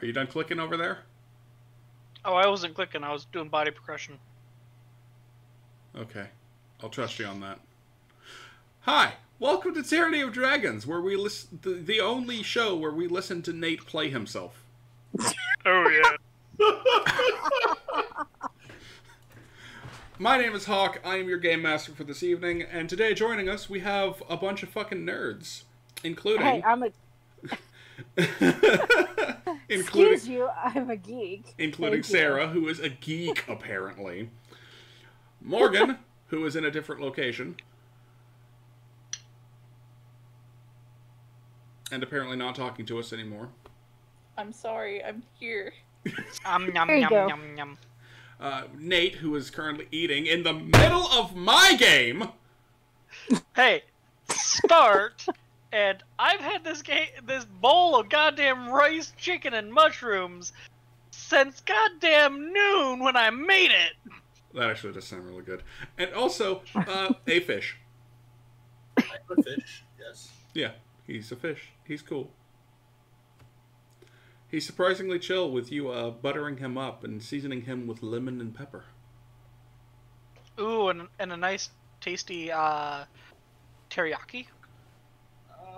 Are you done clicking over there? Oh, I wasn't clicking. I was doing body percussion. Okay. I'll trust you on that. Hi, welcome to Tyranny of Dragons, where we listen the, the only show where we listen to Nate play himself. Oh yeah. My name is Hawk. I am your game master for this evening, and today joining us we have a bunch of fucking nerds, including Hey, I'm a. including Excuse you, I'm a geek. including Thank you. Sarah, who is a geek apparently. Morgan, who is in a different location. And apparently not talking to us anymore. I'm sorry, I'm here. Um, yum, There yum, go. yum, yum. Uh, Nate, who is currently eating in the middle of my game. Hey, start. and I've had this game, this bowl of goddamn rice, chicken, and mushrooms since goddamn noon when I made it. That actually does sound really good. And also, uh, a fish. I'm a fish. Yes. Yeah, he's a fish. He's cool. He's surprisingly chill with you uh, buttering him up and seasoning him with lemon and pepper. Ooh, and, and a nice, tasty uh, teriyaki.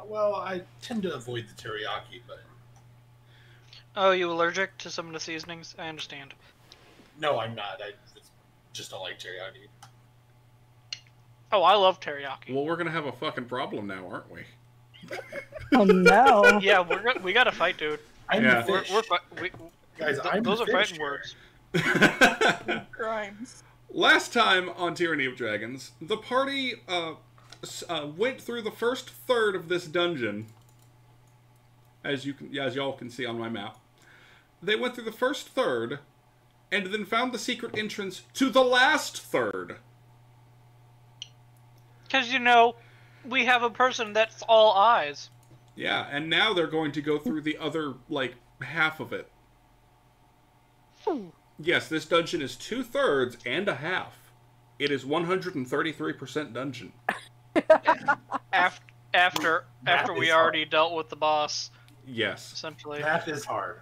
Uh, well, I tend to avoid the teriyaki, but Oh, you allergic to some of the seasonings? I understand. no, I'm not. I just don't like teriyaki. Oh, I love teriyaki. Well, we're gonna have a fucking problem now, aren't we? Oh no. Yeah, we're go- we got to fight, dude. I'm Yeah. the We're, fish. we're fi- we, Guys, th- I'm those the are fighting here. words. Grimes. Last time on Tyranny of Dragons, the party uh, s- uh, went through the first third of this dungeon, as you can, as y'all can see on my map. They went through the first third, and then found the secret entrance to the last third. Because, you know, we have a person that's all eyes. Yeah, and now they're going to go through the other like half of it. Yes, this dungeon is two thirds and a half. It is 133% dungeon. After after Math after we is already dealt with the boss, Yes. essentially. Math is hard.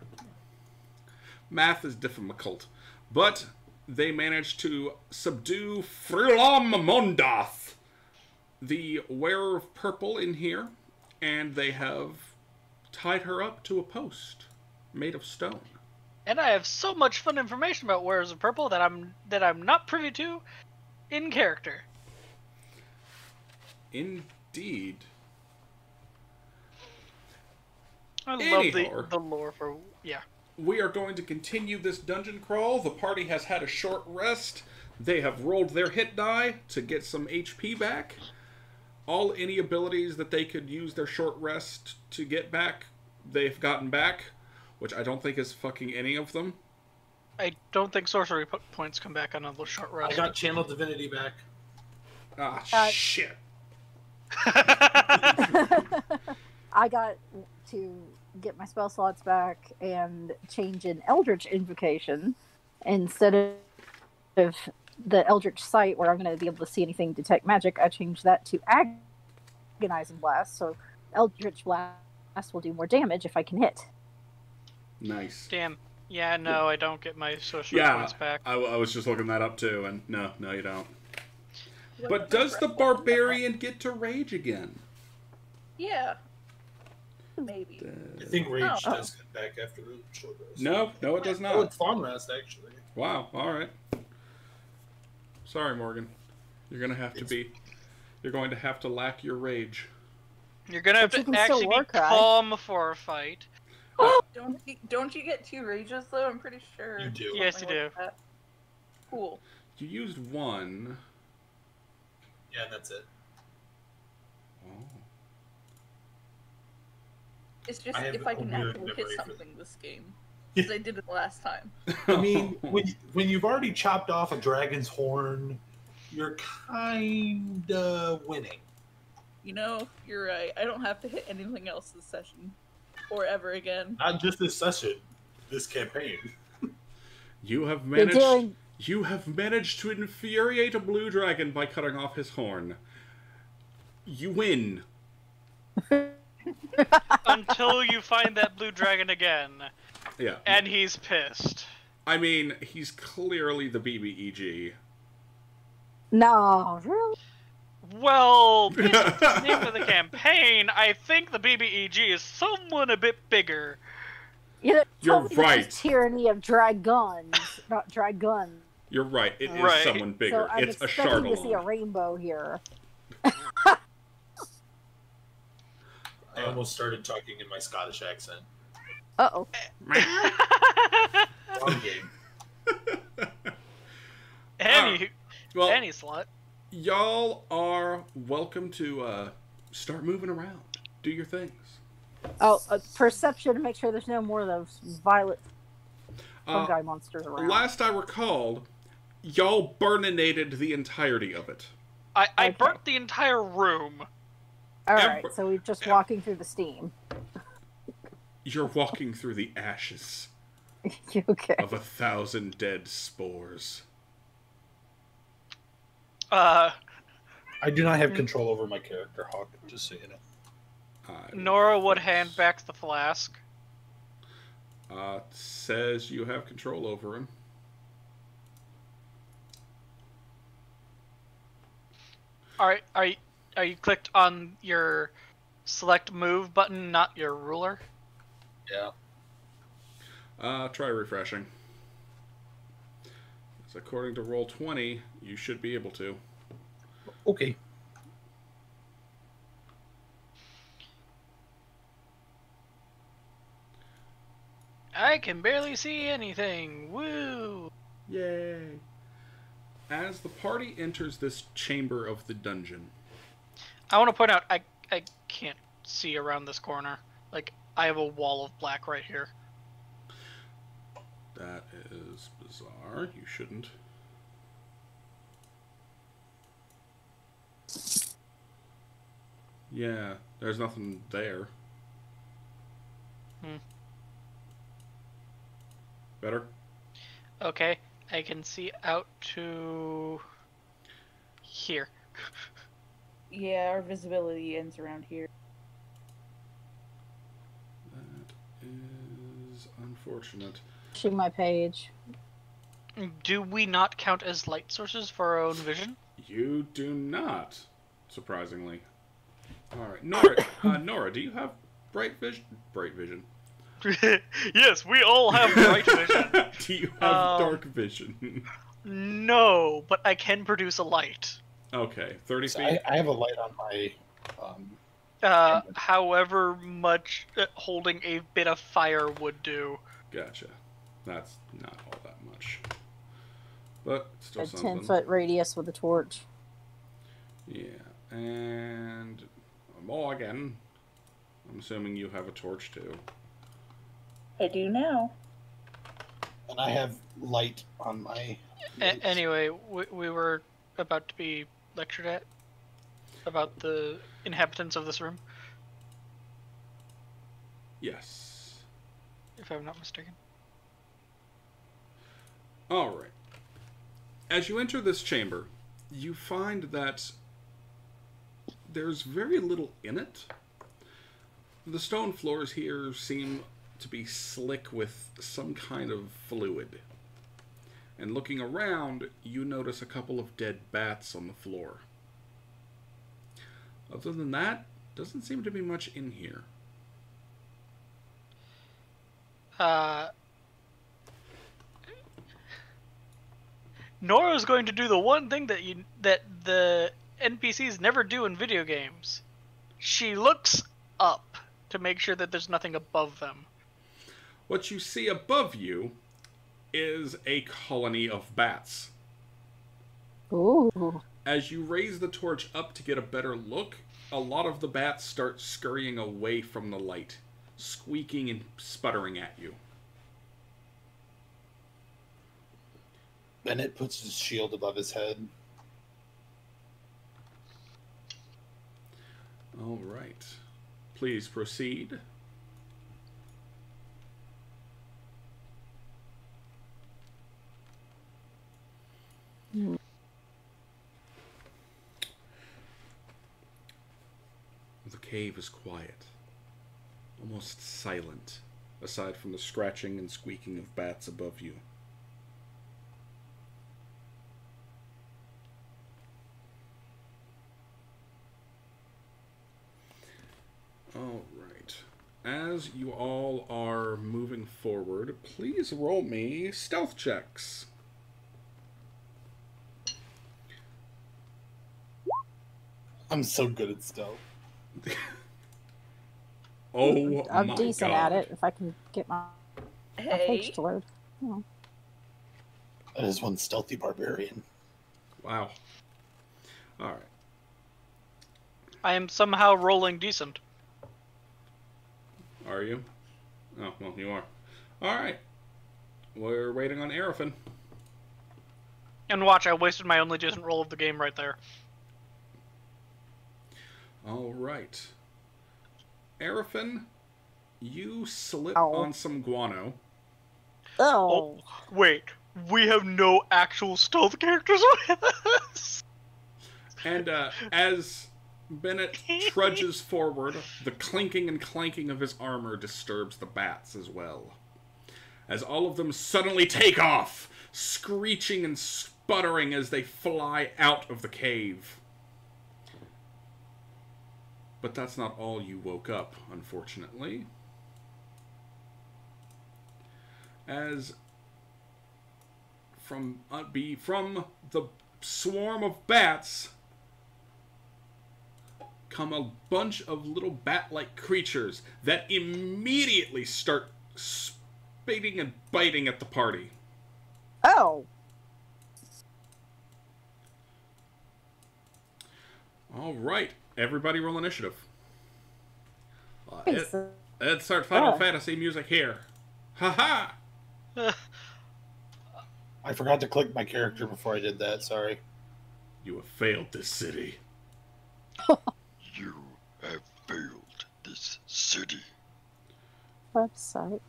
Math is difficult. But they managed to subdue Frulam Mondath, the wearer of purple in here, and they have tied her up to a post made of stone. And I have so much fun information about Wearers of Purple that I'm that I'm not privy to in character. Indeed. I love the, the lore for yeah. We are going to continue this dungeon crawl. The party has had a short rest. They have rolled their hit die to get some HP back. All any abilities that they could use their short rest to get back, they've gotten back, which I don't think is fucking any of them. I don't think sorcery points come back on a little short rest. I got channel divinity back. Ah, Uh, shit. I got to get my spell slots back and change an Eldritch invocation instead of of the Eldritch sight where I'm going to be able to see anything detect magic. I changed that to Agonizing Blast, so Eldritch Blast will do more damage if I can hit. Nice. Damn. Yeah, no, I don't get my social Yeah, points back. I, I was just looking that up too, and no, no, you don't. But does the barbarian get to rage again? Yeah. Maybe. I think rage Oh. does come back after the short rest. No, no, it does Oh, not. it's long rest actually. Wow. All right. Sorry, Morgan. You're gonna have to It's- be. You're going to have to lack your rage. You're gonna have But to can still actually be Warcry. calm for a fight. Oh, oh. Don't you, don't you get two rages though? I'm pretty sure. You do. Yes, Something you like that. Cool. You used one. Yeah, that's it. Oh. It's just I if I can actually hit something this game. Because I did it last time. I mean, when you, when you've already chopped off a dragon's horn, you're kind of winning. You know, you're right. I don't have to hit anything else this session. Or ever again. Not just this session, this campaign. you have managed. Doing You have managed to infuriate a blue dragon by cutting off his horn. You win. Until you find that blue dragon again. Yeah. and he's pissed. I mean, he's clearly the BBEG. No, really? Well, the name of the campaign, I think the BBEG is someone a bit bigger. You know, You're tell me this is right. Tyranny of dragons, not dragon. You're right. It is Right. someone bigger. So I'm it's a expecting to see a rainbow here. I almost started talking in my Scottish accent. Uh oh. Wrong game. Any, well, any slut. y'all are welcome to uh, start moving around. Do your things. Oh, uh, perception to make sure there's no more of those violet Uh, fungi monsters around. last I recalled, y'all burninated the entirety of it. I, I Okay. burnt the entire room. All right, ever- so we're just ever- walking through the steam. You're walking through the ashes okay. of a thousand dead spores. Uh, I do not have control over my character, Hawk, just so you know. I- Nora would hand back the flask. uh, says you have control over him. Are are you, are you clicked on your select move button, not your ruler? Yeah. Uh, try refreshing. 'Cause according to Roll20, you should be able to. Okay. I can barely see anything. Woo! Yay! As the party enters this chamber of the dungeon, I want to point out I I can't see around this corner. Like I have a wall of black right here. that is bizarre. You shouldn't. Yeah, there's nothing there. Hmm. Better? Okay, I can see out to here. Yeah, our visibility ends around here. That is unfortunate. Pushing my page. Do we not count as light sources for our own vision? You do not, surprisingly. All right, Nora. uh, Nora, do you have bright vision? Bright vision. yes, we all have bright vision. do you have Um, dark vision? No, but I can produce a light. okay, thirty So feet. I, I have a light on my. Um, Uh, however much uh, holding a bit of fire would do. Gotcha. That's not all that much, but still A ten foot radius with a torch. Yeah, and Morgan. I'm assuming you have a torch too. I do now. and I have light on my. A- anyway, we, we were about to be lectured at about the inhabitants of this room, Yes. if I'm not mistaken. All right. As you enter this chamber, you find that there's very little in it. The stone floors here seem to be slick with some kind of fluid. And looking around, you notice a couple of dead bats on the floor. Other than that, doesn't seem to be much in here. Uh, Nora's going to do the one thing that you that the NPCs never do in video games. She looks up to make sure that there's nothing above them. What you see above you is a colony of bats. Ooh. As you raise the torch up to get a better look, a lot of the bats start scurrying away from the light, squeaking and sputtering at you. Bennett puts his shield above his head. All right. Please proceed. The cave is quiet, almost silent. aside from the scratching and squeaking of bats above you. All right. As you all are moving forward, please roll me stealth checks. I'm so good at stealth. Oh, I'm my decent God. at it if I can get my, my Hey. page to load. That is one stealthy barbarian. Wow. All right. I am somehow rolling decent. Are you? Oh, well, you are. All right. We're waiting on Arafin. And watch, I wasted my only decent roll of the game right there. All right. Arafin, you slip Ow. on some guano. Oh, Oh, wait. We have no actual stealth characters with us. And uh, as Bennett trudges forward, the clinking and clanking of his armor disturbs the bats as well. As all of them suddenly take off, screeching and sputtering as they fly out of the cave. But that's not all you woke up, unfortunately. As from uh, be from the swarm of bats come a bunch of little bat-like creatures that immediately start spitting and biting at the party. oh, All right, everybody roll initiative. Uh, Hey, it, so- let's start Final Oh. Fantasy music here. Ha ha! I forgot to click my character before I did that. Sorry. You have failed this city. You have failed this city. website.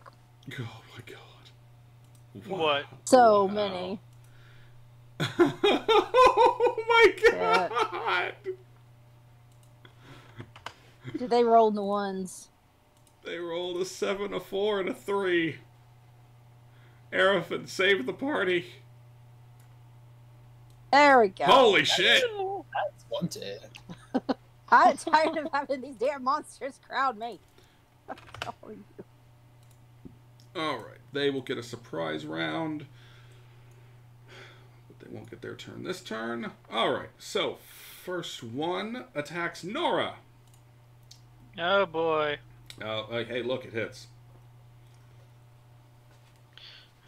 Oh my god. What? So Wow. many. oh my Yeah. God! Did they roll in the ones? They rolled a seven, a four, and a three. Arafin saved the party. There we go. Holy shit! That's one to I'm tired of having these damn monsters crowd me. Oh, Alright, they will get a surprise round. But they won't get their turn this turn. Alright, so first one attacks Nora. Oh boy. Oh, uh, hey, look, it hits.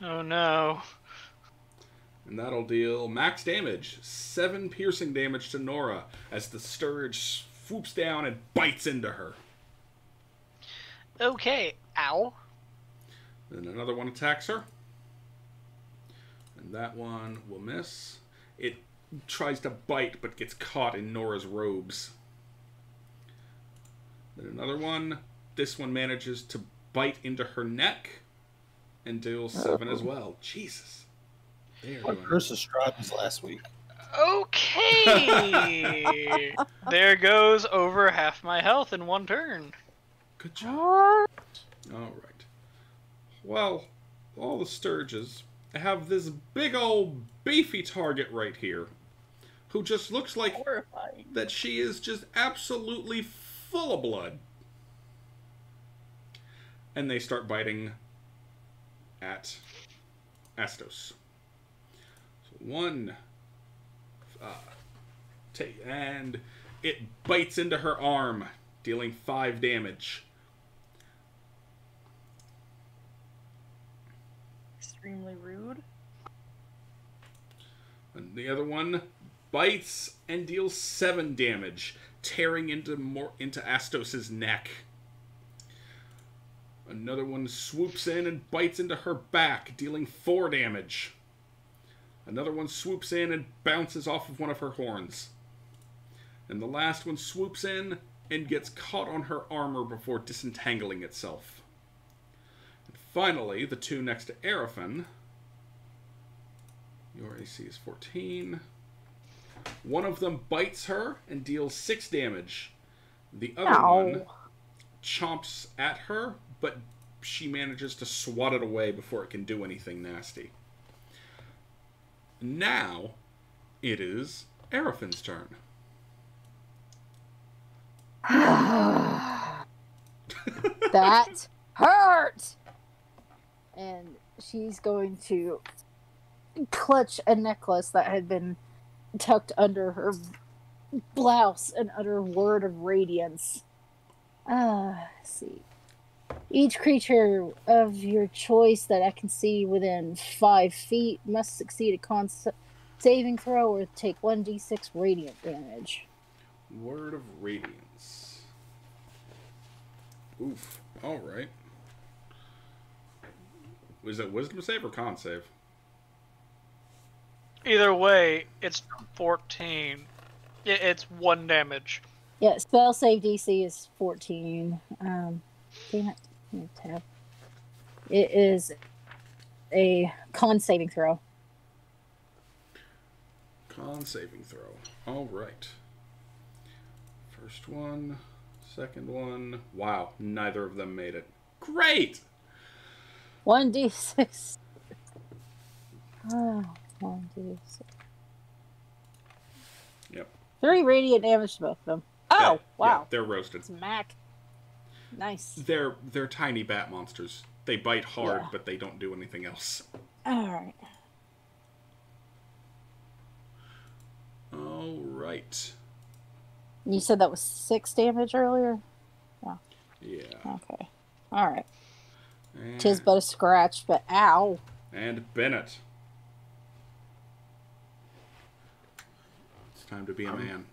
Oh no. And that'll deal max damage. Seven piercing damage to Nora as the Stirge swoops down and bites into her. Okay. Ow. Then another one attacks her. And that one will miss. It tries to bite but gets caught in Nora's robes. Then another one. This one manages to bite into her neck and deals oh. seven as well. Jesus. They are What doing- Curse of Strahd was last week? Okay. there goes over half my health in one turn. Good job. All right. Well, all the Stirges have this big old beefy target right here, who just looks like Horrifying. that she is just absolutely full of blood. And they start biting at Astos. So one, uh, ta- and it bites into her arm, dealing five damage. Extremely rude. And the other one bites and deals seven damage, tearing into more into Astos's neck. Another one swoops in and bites into her back, dealing four damage. Another one swoops in and bounces off of one of her horns. And the last one swoops in and gets caught on her armor before disentangling itself. And finally, the two next to Arafin. Your AC is 14. One of them bites her and deals 6 damage. The other Ow. one chomps at her, but she manages to swat it away before it can do anything nasty. Now, it is Arafin's turn. that hurt. And she's going to clutch a necklace that had been tucked under her blouse and utter word of radiance. Ah, see. Each creature of your choice that I can see within five feet must succeed a con saving throw or take 1d6 radiant damage. Word of Radiance. Oof. Alright. Was it Wisdom save or Con save? Either way, it's 14. It's one damage. Yeah, spell save DC is 14. Um, damn it. I need to tab. It is a con saving throw. Con saving throw. Alright. First one, second one. Wow, neither of them made it. Great! 1d6. Oh, 1d6. Yep. Three radiant damage to both of them. Oh, Yeah, yeah, wow. they're roasted. Smack. Nice. They're they're tiny bat monsters. They bite hard, Yeah. but they don't do anything else. Alright. Alright. You said that was six damage earlier? Yeah. Yeah. Okay. Alright. And, Tis but a scratch, but ow. and Bennett. Time to be a Um, man.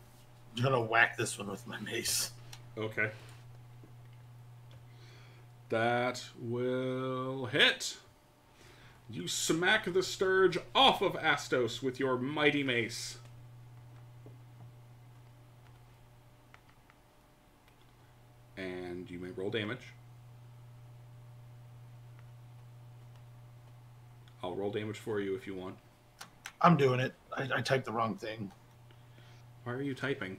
I'm gonna whack this one with my mace. Okay. That will hit. You smack the Stirge off of Astos with your mighty mace. And you may roll damage. I'll roll damage for you if you want. I'm doing it. I, I typed the wrong thing. Why are you typing?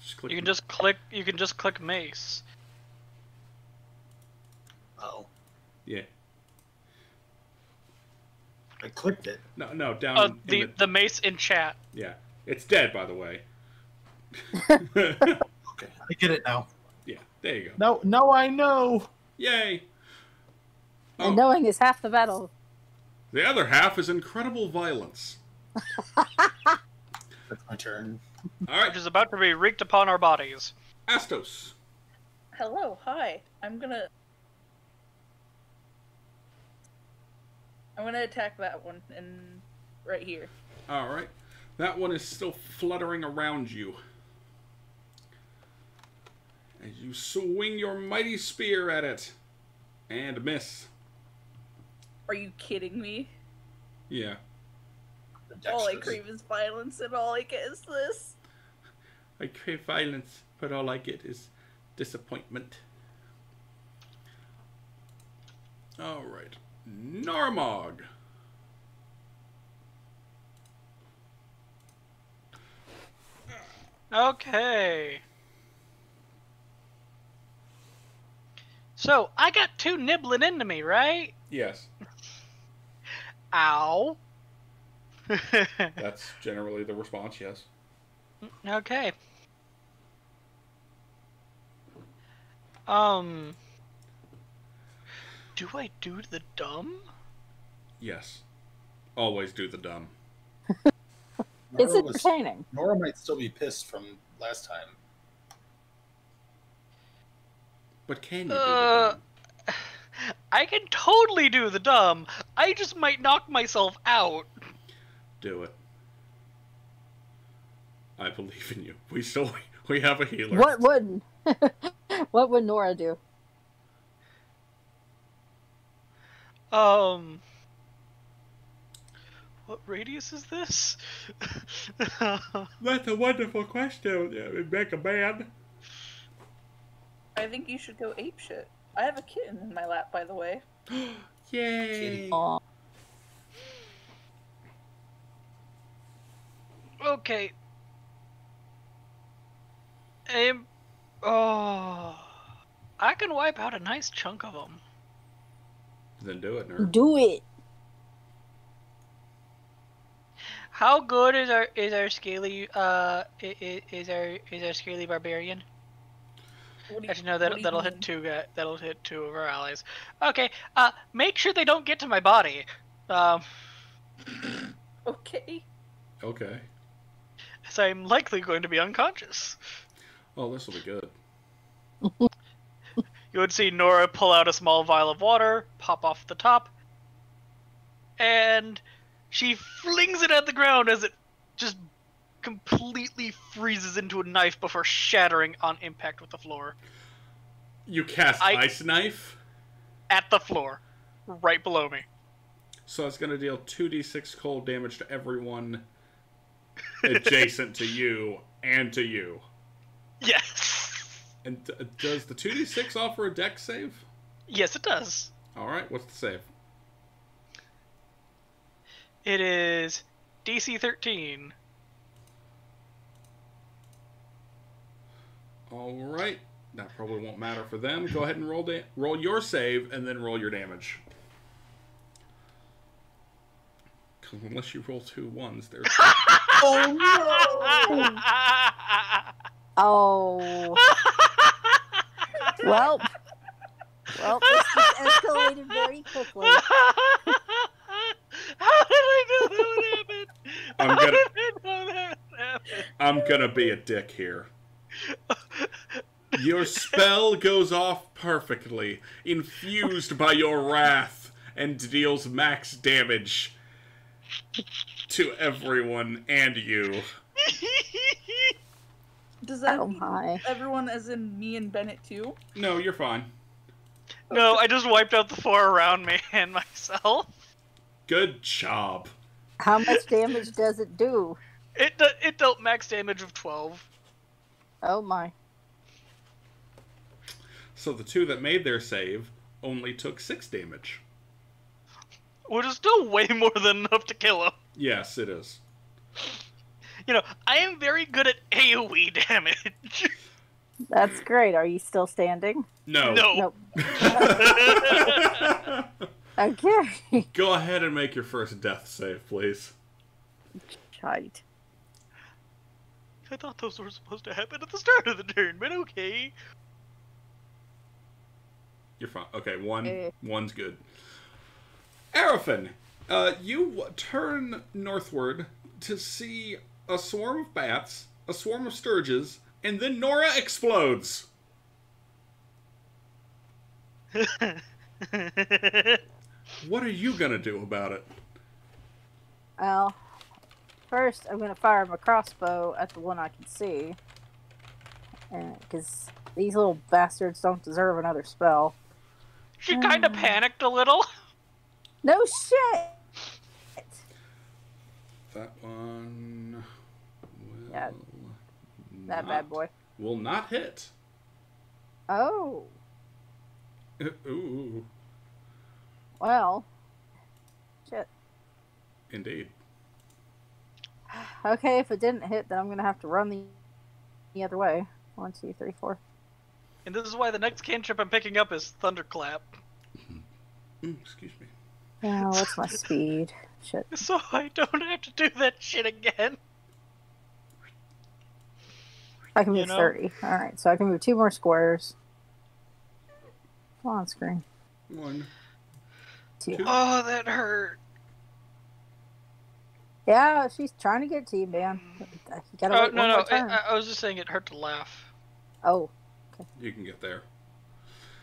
Just click. You can just click. You can just click mace. Oh, yeah. I clicked it. No, no, down Uh, in the the, the mace in chat. yeah. It's dead, by the way. Okay, I get it now. yeah, there you go. No, no, I know. Yay! Oh, And knowing is half the battle. the other half is incredible violence. That's my turn. All right, which is about to be wreaked upon our bodies. Astos. Hello, hi. I'm gonna. I'm gonna attack that one and right here. All right, that one is still fluttering around you. As you swing your mighty spear at it, and miss. Are you kidding me? Yeah. The All I crave is violence, and all I get is this. I crave violence, but all I get is disappointment. All right, Narmog. Okay. So I got two nibbling into me, right? Yes, Ow. that's generally the response. Yes. okay. Um. Do I do the dumb? Yes. Always do the dumb. It's Nora, was, entertaining. Nora might still be pissed from last time. But can you do Uh, the dumb? I can totally do the dumb. I just might knock myself out. Do it. I believe in you. We still we have a healer. What would what would Nora do? Um. What radius is this? That's a wonderful question. Yeah, Make a man. I think you should go ape shit. I have a kitten in my lap, by the way. Yay! Aw. Okay. Um. Oh. I can wipe out a nice chunk of them. Then do it, nerd. Do it. How good is our is our scaly uh i- i- is our is our scaly barbarian? What do you- Actually, no, that, that'll mean? hit two. guy- That'll hit two of our allies. Okay. Uh, make sure they don't get to my body. Um, Okay. Okay. So I'm likely going to be unconscious. Oh, this will be good. You would see Nora pull out a small vial of water, pop off the top, and she flings it at the ground as it just completely freezes into a knife before shattering on impact with the floor. You cast I- ice knife, At the floor, right below me. so it's going to deal two d6 cold damage to everyone adjacent to you and to you. Yes. And d- does the two d6 offer a Dex save? Yes, it does. All right, what's the save? It is DC 13. All right, that probably won't matter for them. Go ahead and roll da- roll your save and then roll your damage. 'Cause unless you roll two ones, there's Oh no. Oh. well. Well, this just escalated very quickly. How did I know that would happen? I'm How gonna- did I know that would happen? I'm gonna be a dick here. Your spell goes off perfectly, infused by your wrath, and deals max damage to everyone and you. Does that Oh mean my. everyone, as in me and Bennett too? No, you're fine. no, I just wiped out the four around me and myself. Good job. How much damage does it do? It de- it dealt max damage of 12. Oh my. So the two that made their save only took six damage. Which is still way more than enough to kill him. Yes, it is. You know, I am very good at AoE damage. That's great. Are you still standing? No. no. Nope. Okay. Go ahead and make your first death save, please. Shite. I thought those were supposed to happen at the start of the turn, but okay. You're fine. Okay, one. Eh. One's good. Arafin, uh, you turn northward to see a swarm of bats, a swarm of stirges, and then Nora explodes. What are you gonna do about it? Well, first I'm gonna fire my crossbow at the one I can see, because these little bastards don't deserve another spell. she kind of panicked a little. No shit. That one. Will Yeah, That bad boy. Will not hit. Oh, Ooh, well. Shit. indeed. Okay, if it didn't hit, then I'm gonna have to run the, the other way. One, two, three, four. And this is why the next cantrip I'm picking up is Thunderclap. Mm, excuse me. Oh, what's my speed? Shit. So I don't have to do that shit again. I can You move know? 30. Alright, so I can move two more squares. Come on, screen. One. Two. Two. Oh, that hurt. Yeah, she's trying to get to you, man. You gotta Oh, wait no, one no, more turn. I, I was just saying it hurt to laugh. Oh, You can get there.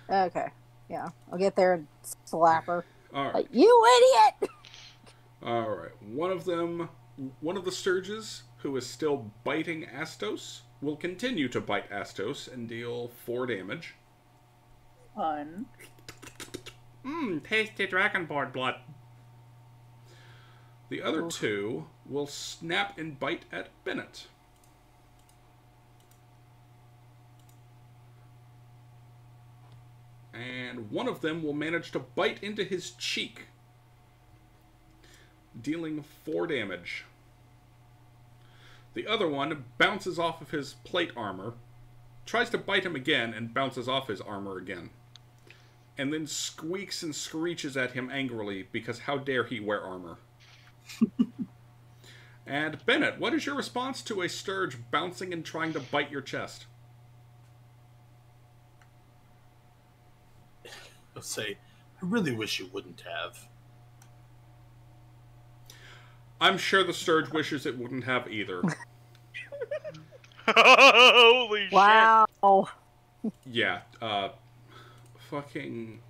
okay. Yeah, I'll get there and slap her. All right. Like, you idiot! All right. One of them, one of the Stirges, who is still biting Astos, will continue to bite Astos and deal four damage. Fun. Mmm, tasty dragonborn blood. The other two will snap and bite at Bennett. And one of them will manage to bite into his cheek, dealing four damage. The other one bounces off of his plate armor, tries to bite him again, and bounces off his armor again. and then squeaks and screeches at him angrily because how dare he wear armor. and Bennett, what is your response to a stirge bouncing and trying to bite your chest? I'll say, I really wish you wouldn't have. I'm sure the stirge wishes it wouldn't have either. Holy Wow. yeah, uh, fucking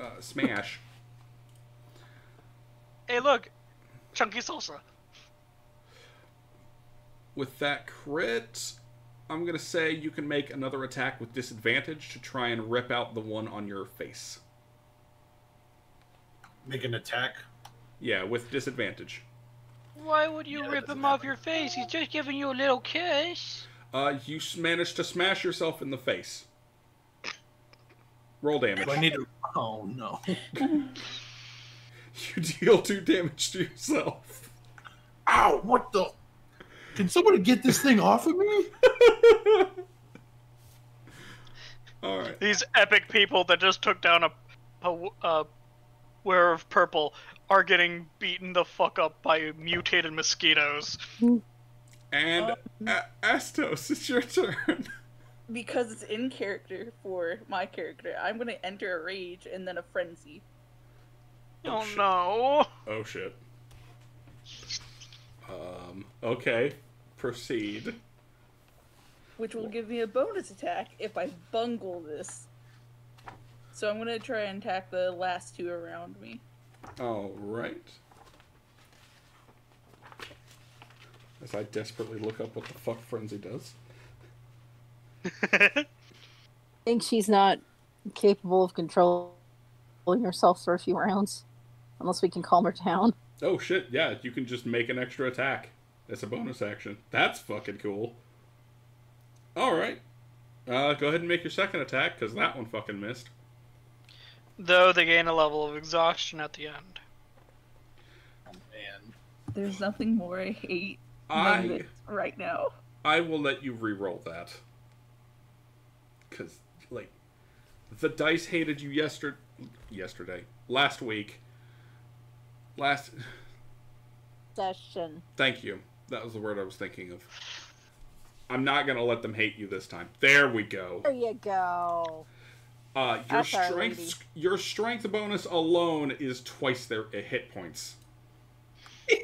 uh, smash. Hey, look, chunky salsa. With that crit, I'm gonna say you can make another attack with disadvantage to try and rip out the one on your face. Make an attack. Yeah, with disadvantage. Why would you Yeah, rip him off happen. your face? He's just giving you a little kiss. Uh, you managed to smash yourself in the face. Roll damage. Do I need to? Oh no! You deal two damage to yourself. Ow! What the? Can somebody get this thing off of me? All right. These epic people that just took down a, a, a wearer of purple are getting beaten the fuck up by mutated mosquitoes. And A- Astos, it's your turn. Because it's in character for my character, I'm gonna enter a rage and then a frenzy. Oh, Oh, shit. no. Oh shit. Um. Okay. Proceed. which will give me a bonus attack if I bungle this. So I'm gonna try and attack the last two around me. All right. As I desperately look up what the fuck frenzy does. I think she's not capable of controlling herself for a few rounds, unless we can calm her down. Oh shit! Yeah, you can just make an extra attack. That's a bonus action. That's fucking cool. All right. Uh, go ahead and make your second attack because that one fucking missed. Though they gain a level of exhaustion at the end. Oh man! There's nothing more I hate than I right now. I will let you re-roll that. Cause like, the dice hated you yesterday. Yesterday, last week. Last. Session. Thank you. That was the word I was thinking of. I'm not gonna let them hate you this time. There we go. There you go. Uh, your That's our strength, lady. your strength bonus alone is twice their uh, hit points.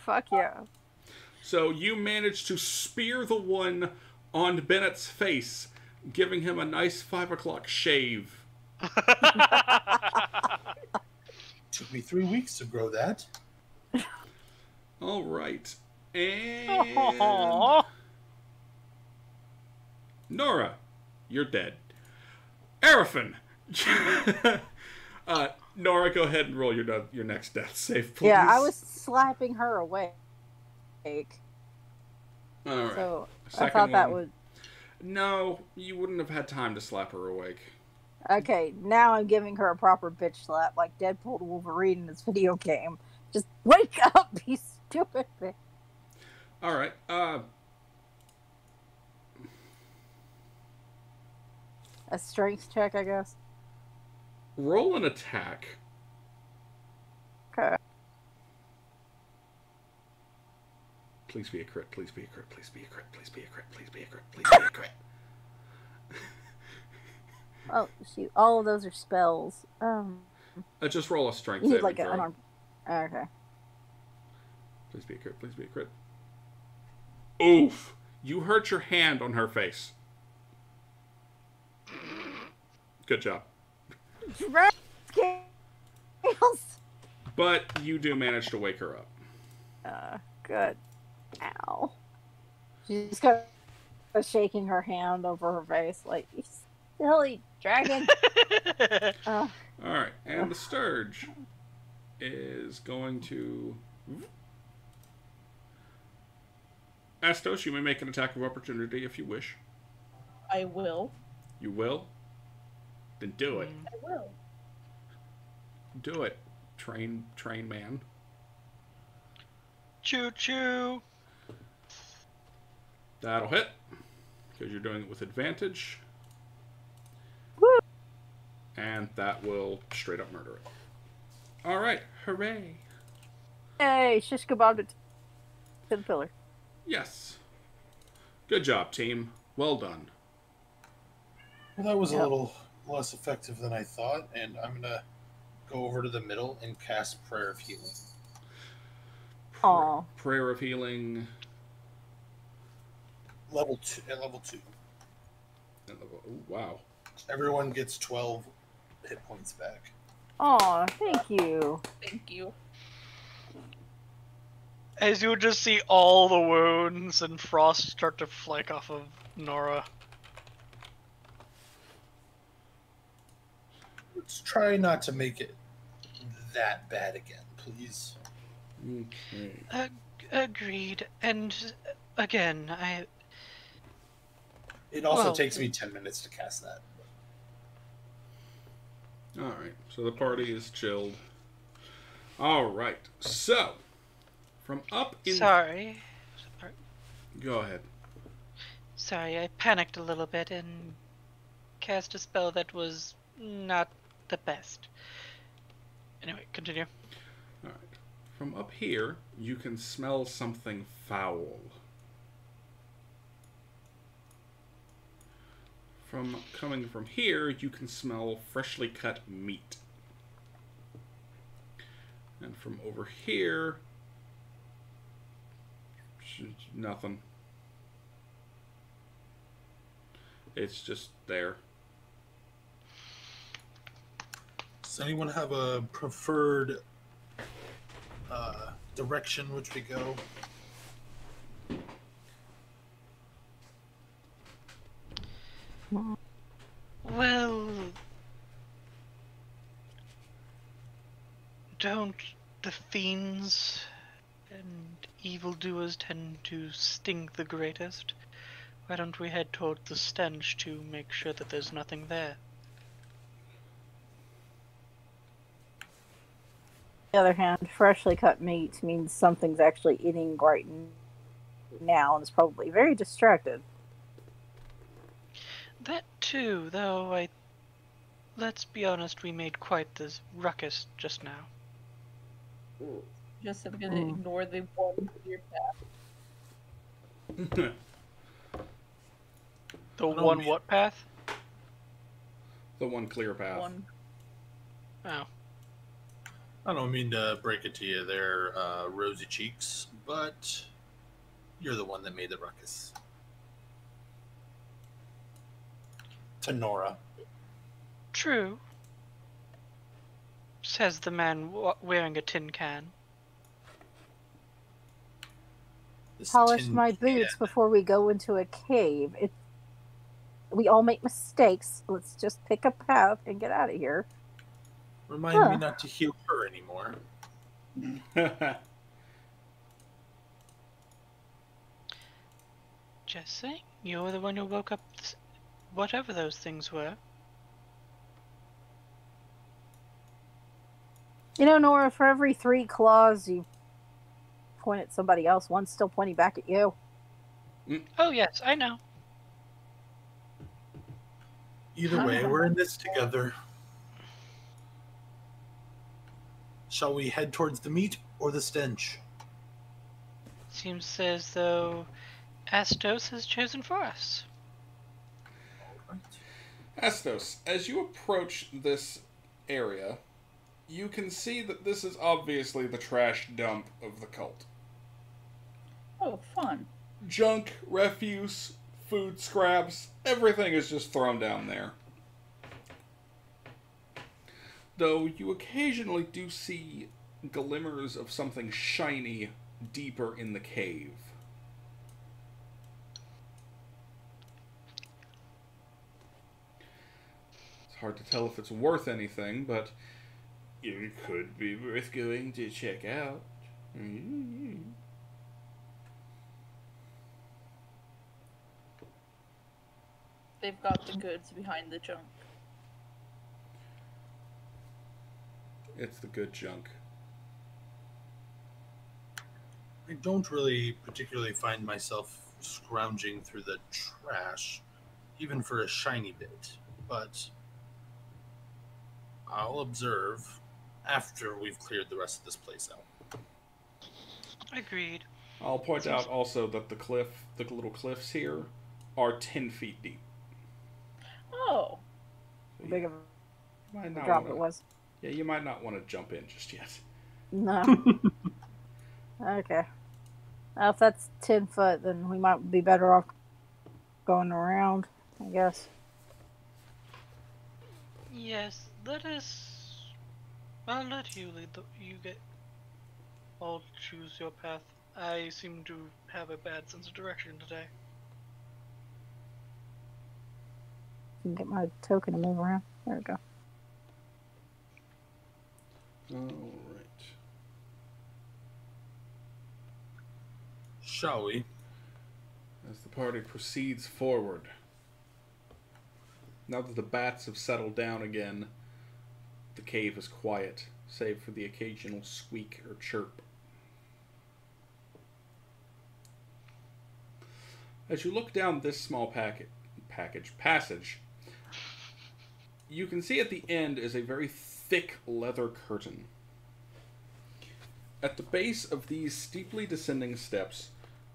Fuck yeah. So you manage to spear the one on Bennett's face, giving him a nice five o'clock shave. Took me three weeks to grow that. All right, and Aw. Nora, you're dead. Arafin, uh, Nora, go ahead and roll your your next death save, please. Yeah, I was slapping her awake. All right. So I Second thought that would. No, you wouldn't have had time to slap her awake. Okay, now I'm giving her a proper bitch slap, like Deadpool to Wolverine in this video game. Just wake up, you stupid bitch. All right. Uh, A strength check, I guess. roll an attack. Okay. Please be a crit. Please be a crit. Please be a crit. Please be a crit. Please be a crit. Please be a crit. Oh shoot! All of those are spells. Um, Uh, just roll a strength you need like an throw. unarmed. Okay. Please be a crit. Please be a crit. Oof! You hurt your hand on her face. Good job. Scales. But you do manage to wake her up. Uh, good. Ow. She's kind of shaking her hand over her face, like, "You silly dragon. uh, All right, and the Stirge is going to. Astos, you may make an attack of opportunity if you wish. I will. You will? Then do it. Mm. I will. Do it. Train, train man. Choo choo. That'll hit. Because you're doing it with advantage. Woo. And that will straight up murder it. All right, hooray! Hey, shish kebab it to the pillar. Yes. Good job, team. Well done. Well, that was a little less effective than I thought, and I'm gonna go over to the middle and cast Prayer of Healing. Aw. Prayer of healing. Level two. At level two, At Ooh, wow. everyone gets 12 hit points back. Aw, thank you. Thank you. As you would just see all the wounds and frost start to flake off of Nora. Let's try not to make it that bad again, please. Okay. Agreed. And again, I It also Well- takes me 10 minutes to cast that. All right. So the party is chilled. All right. So from up in. sorry. Go ahead. Sorry, I panicked a little bit and cast a spell that was not the best. Anyway, continue. All right. From up here, you can smell something foul. From coming from here, you can smell freshly cut meat. And from over here, nothing. It's just there. Does anyone have a preferred uh, direction which we go? Well, don't the fiends and evildoers tend to stink the greatest? Why don't we head toward the stench to make sure that there's nothing there? The other hand, freshly cut meat means something's actually eating right n- now and is probably very distracted. That too, though I. Let's be honest, we made quite the ruckus just now. Just I'm gonna Mm. ignore the one clear path. The one what path? the one clear path. One. Oh. I don't mean to break it to you there, uh, rosy cheeks, but you're the one that made the ruckus. To Nora. True. Says the man wearing a tin can. This Polish tin my can. boots before we go into a cave. It, we all make mistakes. Let's just pick a path and get out of here. Remind Huh. me not to heal her anymore. Jesse, you're the one who woke up th- whatever those things were. You know, Nora, for every three claws you point at somebody else, one's still pointing back at you. Mm. Oh, yes, I know. Either way, we're in this together. Shall we head towards the meat or the stench? Seems as though Astos has chosen for us. Astos, as you approach this area, you can see that this is obviously the trash dump of the cult. Oh, fun. Junk, refuse, food scraps, everything is just thrown down there. Though you occasionally do see glimmers of something shiny deeper in the cave. It's hard to tell if it's worth anything, but it could be worth going to check out. They've got the goods behind the junk. It's the good junk. I don't really particularly find myself scrounging through the trash, even for a shiny bit. But I'll observe after we've cleared the rest of this place out. Agreed. I'll point out also that the cliff, the little cliffs here, are ten feet deep. Oh, So Big of might a drop it was. Yeah, you might not want to jump in just yet. No. okay. Well, if that's ten foot, then we might be better off going around. I guess. Yes, let us. I'll let you lead the. You get. I'll choose your path. I seem to have a bad sense of direction today. Can get my token to move around. There we go. All right. Shall we? As the party proceeds forward. Now that the bats have settled down again, the cave is quiet, save for the occasional squeak or chirp. As you look down this small packet, package passage, you can see at the end is a very thick leather curtain. At the base of these steeply descending steps,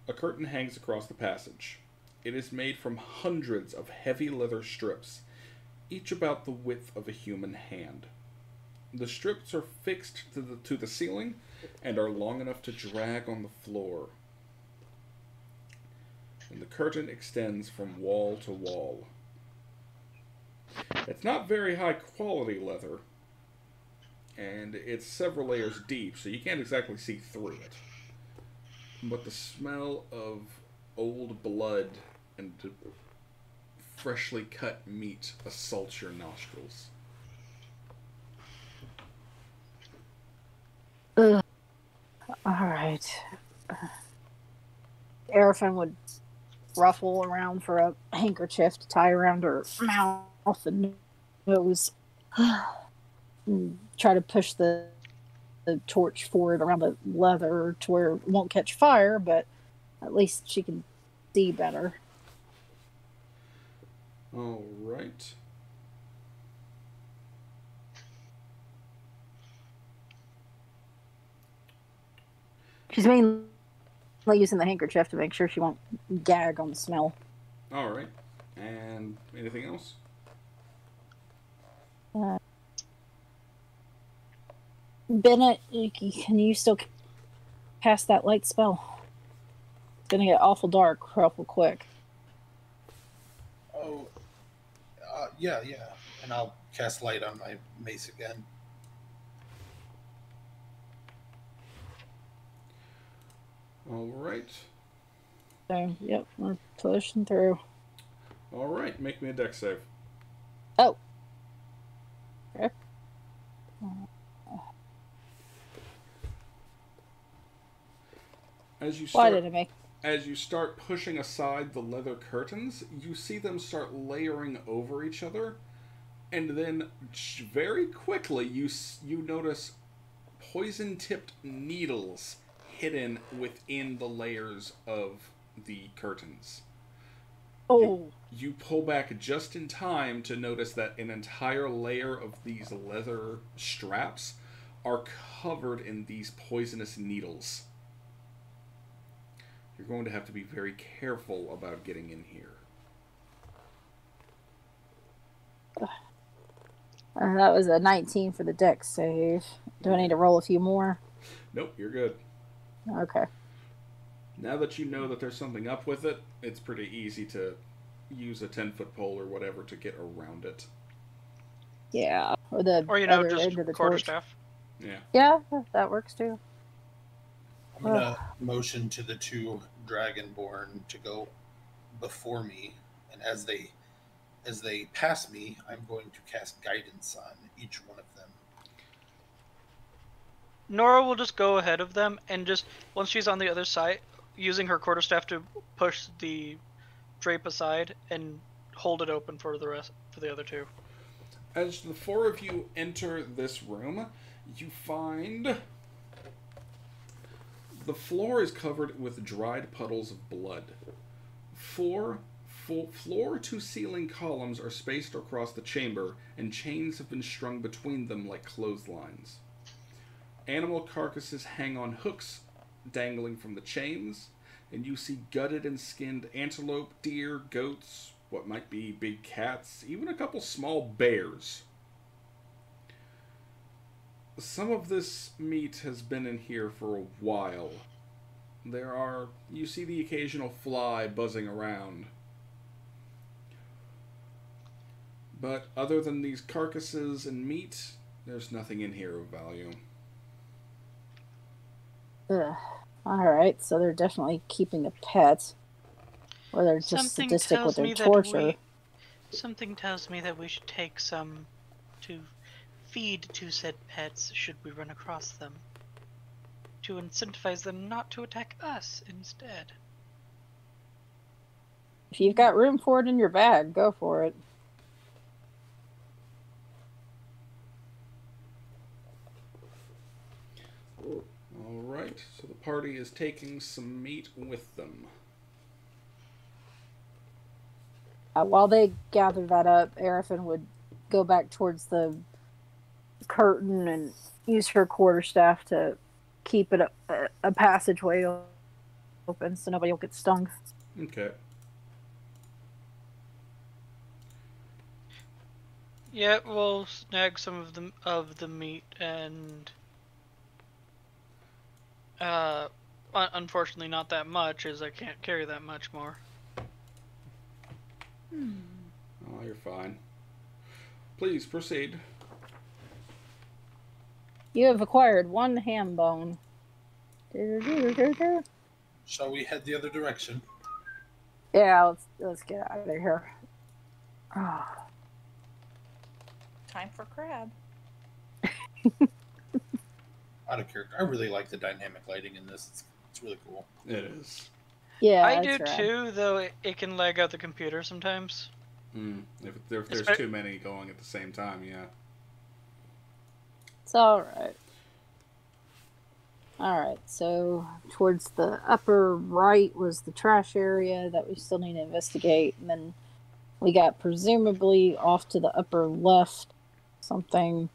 a curtain hangs across the passage. It is made from hundreds of heavy leather strips, each about the width of a human hand. The strips are fixed to the, to the ceiling and are long enough to drag on the floor. And the curtain extends from wall to wall. It's not very high quality leather, and it's several layers deep, so you can't exactly see through it but the smell of old blood and freshly cut meat assaults your nostrils. Ugh. All right. Arafin would ruffle around for a handkerchief to tie around her mouth and nose. Hmm. Try to push the, the torch forward around the leather to where it won't catch fire, but at least she can see better. All right. She's mainly using the handkerchief to make sure she won't gag on the smell. All right. And anything else? Uh, Bennett, can you still cast that light spell? It's gonna get awful dark awful quick. Oh, uh, yeah, yeah. And I'll cast light on my mace again. All right. So, yep, we're pushing through. All right. Make me a Dex save. Oh. Okay. As you Why start, did it make? as you start pushing aside the leather curtains, you see them start layering over each other, and then very quickly you you notice poison-tipped needles hidden within the layers of the curtains. Oh, You pull back just in time to notice that an entire layer of these leather straps are covered in these poisonous needles. You're going to have to be very careful about getting in here. uh, that was a 19 for the Dex save. Do I need to roll a few more? Nope, you're good. Okay. Now that you know that there's something up with it, it's pretty easy to use a 10 foot pole or whatever to get around it. Yeah. Or the Or you know, other just end of the torch. quarterstaff. Yeah. Yeah, that works too. I'm gonna motion to the two dragonborn to go before me, and as they as they pass me, I'm going to cast guidance on each one of them. Nora will just go ahead of them and just once she's on the other side, using her quarterstaff to push the drape aside and hold it open for the rest for the other two. As the four of you enter this room, you find the floor is covered with dried puddles of blood. Four floor to ceiling columns are spaced across the chamber, and chains have been strung between them like clotheslines. Animal carcasses hang on hooks dangling from the chains, and you see gutted and skinned antelope, deer, goats, what might be big cats, even a couple small bears. Some of this meat has been in here for a while. There are, you see the occasional fly buzzing around. But other than these carcasses and meat, there's nothing in here of value. Ugh. All right, so they're definitely keeping a pet, or they're just Something sadistic with their torture. we. Something tells me that we should take some to feed to said pets should we run across them. To incentivize them not to attack us instead. If you've got room for it in your bag, go for it. All right, so the party is taking some meat with them. Uh, while they gather that up, Arafin would go back towards the curtain and use her quarterstaff to keep it a, a, a passageway open so nobody will get stung. Okay. Yeah, we'll snag some of the of the meat and uh unfortunately not that much as I can't carry that much more. Oh, you're fine. Please proceed. You have acquired one ham bone. Shall we head the other direction? let's let's get out of here. Ah. Time for crab. Out of character. I really like the dynamic lighting in this. It's, it's really cool. It is. yeah, I do that's rad. too, though it, it can lag out the computer sometimes. Mm. If, there, if there's Espe- too many going at the same time, yeah. It's all right. All right. So towards the upper right was the trash area that we still need to investigate, and then we got presumably off to the upper left something.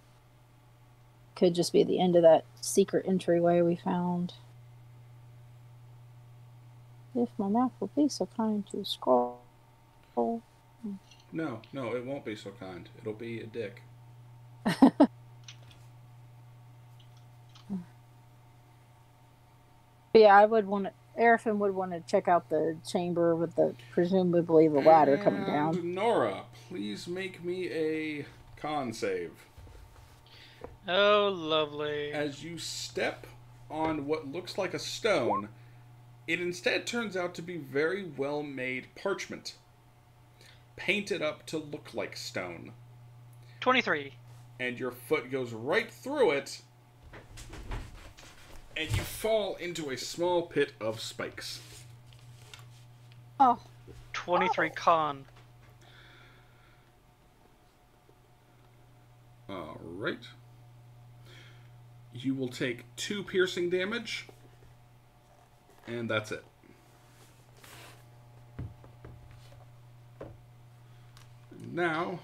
Could just be the end of that secret entryway we found. If my map will be so kind to scroll. No, no, it won't be so kind. It'll be a dick. But yeah, I would want to. Arafin would want to check out the chamber with the presumably the ladder coming down. And Nora, please make me a con save. Oh, lovely. As you step on what looks like a stone, it instead turns out to be very well made parchment, painted up to look like stone. 23. and your foot goes right through it, and you fall into a small pit of spikes. Oh, 23 con. All right. You will take two piercing damage, and that's it. Now,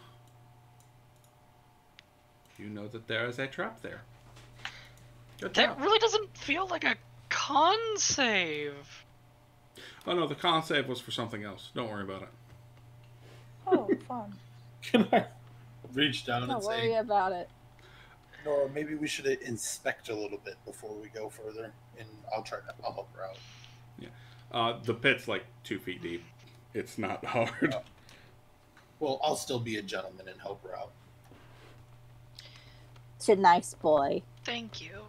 you know that there is a trap there. Good That job. really doesn't feel like a con save. Oh no, the con save was for something else. Don't worry about it. Oh, fun. Can I reach down and don't worry about it. Nora, maybe we should inspect a little bit before we go further, and I'll try to. I'll help her out. Uh, the pit's like two feet deep. It's not hard. Oh. Well, I'll still be a gentleman and help her out. It's a nice boy. Thank you.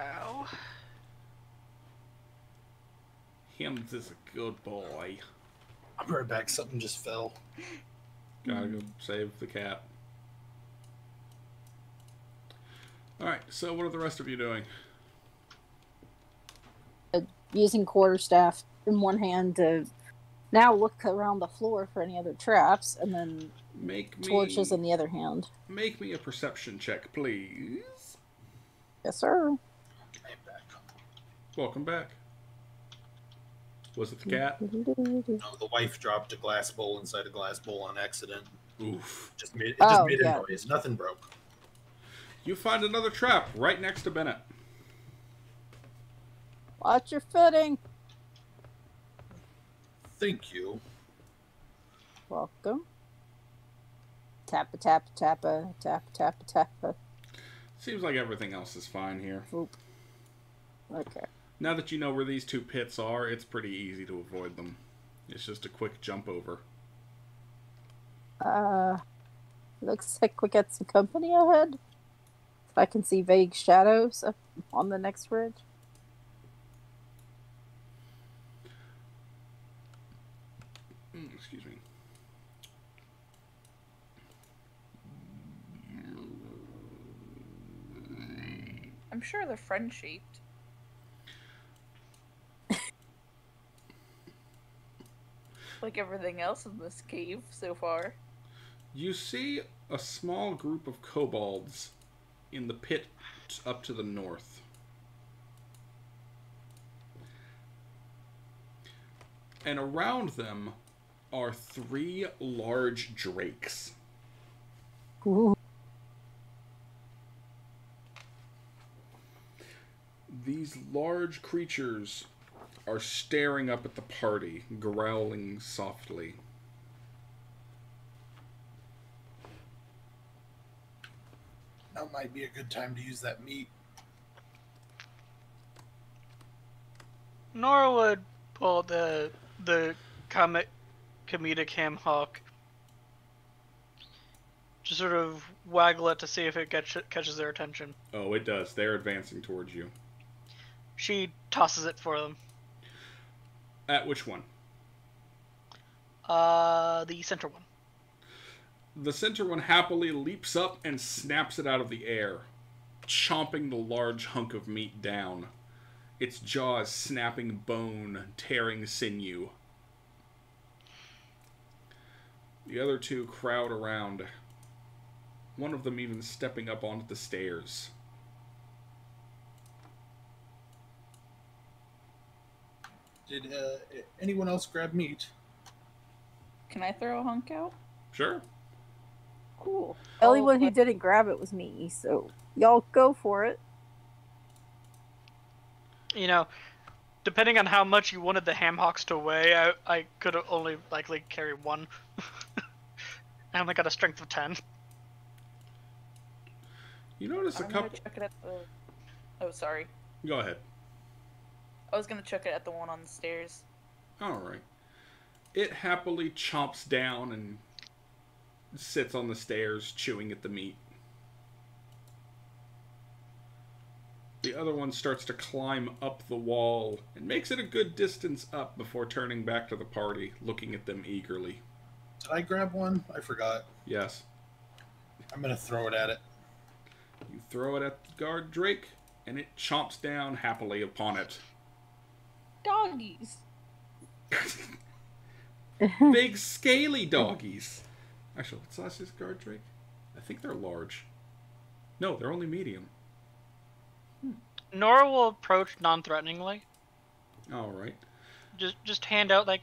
Ow. Him is a good boy. I'll be right back. Something just fell. Gotta go save the cat. Alright, so what are the rest of you doing? Uh, using quarterstaff in one hand to now look around the floor for any other traps, and then Make me torches in the other hand. make me a perception check, please. Yes, sir. I'm back. Welcome back. Was it the cat? Mm-hmm. No, the wife dropped a glass bowl inside a glass bowl on accident. Oof. Just made it just Oh, made yeah. a noise. Nothing broke. You find another trap right next to Bennett. Watch your footing. Thank you. Welcome. Tappa tappa tappa tappa tappa tappa. Seems like everything else is fine here. Okay. Now that you know where these two pits are, it's pretty easy to avoid them. It's just a quick jump over. Uh, looks like we got some company ahead. I can see vague shadows up on the next ridge. Mm, excuse me. I'm sure they're friend like everything else in this cave so far. You see a small group of kobolds in the pit up to the north. And around them are three large drakes. Ooh. These large creatures are staring up at the party, growling softly. Now might be a good time to use that meat. Nora would pull the the comic comedic ham hock. Just sort of waggle it to see if it catch, catches their attention. Oh, it does. They're advancing towards you. She tosses it for them. At which one? Uh, the center one. The center one happily leaps up and snaps it out of the air, chomping the large hunk of meat down. Its jaws snapping bone, tearing sinew. The other two crowd around, one of them even stepping up onto the stairs. Did uh, anyone else grab meat? Can I throw a hunk out? Sure. Cool. The only one who didn't grab it was me, so y'all go for it. You know, depending on how much you wanted the ham hocks to weigh, I, I could only likely carry one. I only got a strength of ten. You notice a I'm gonna couple. chuck it at the. Oh, sorry. Go ahead. I was gonna chuck it at the one on the stairs. Alright. It happily chomps down and sits on the stairs, chewing at the meat. The other one starts to climb up the wall and makes it a good distance up before turning back to the party, looking at them eagerly. Did I grab one? I forgot. Yes. I'm gonna throw it at it. You throw it at the guard Drake, and it chomps down happily upon it. Doggies. Big scaly doggies. Actually, what size is guard Drake? I think they're large. No, they're only medium. Nora will approach non-threateningly. All right. Just just hand out like,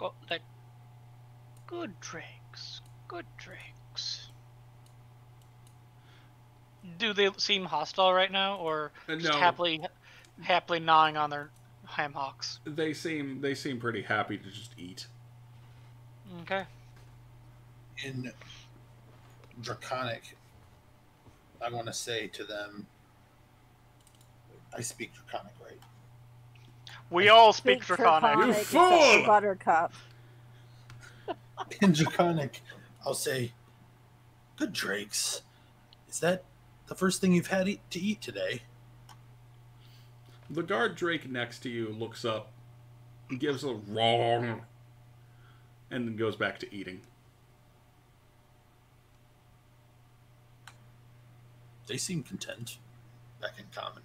oh, like, good drinks, good drinks. Do they seem hostile right now, or Uh, just no. happily, happily gnawing on their ham hocks? They seem they seem pretty happy to just eat. Okay. In Draconic, I want to say to them, I speak Draconic, right? We all speak Big Draconic. You fool! Buttercup. In Draconic, I'll say, "Good drakes. Is that the first thing you've had eat- to eat today?" The guard Drake next to you looks up, gives a wrong, and then goes back to eating. They seem content. Back in common.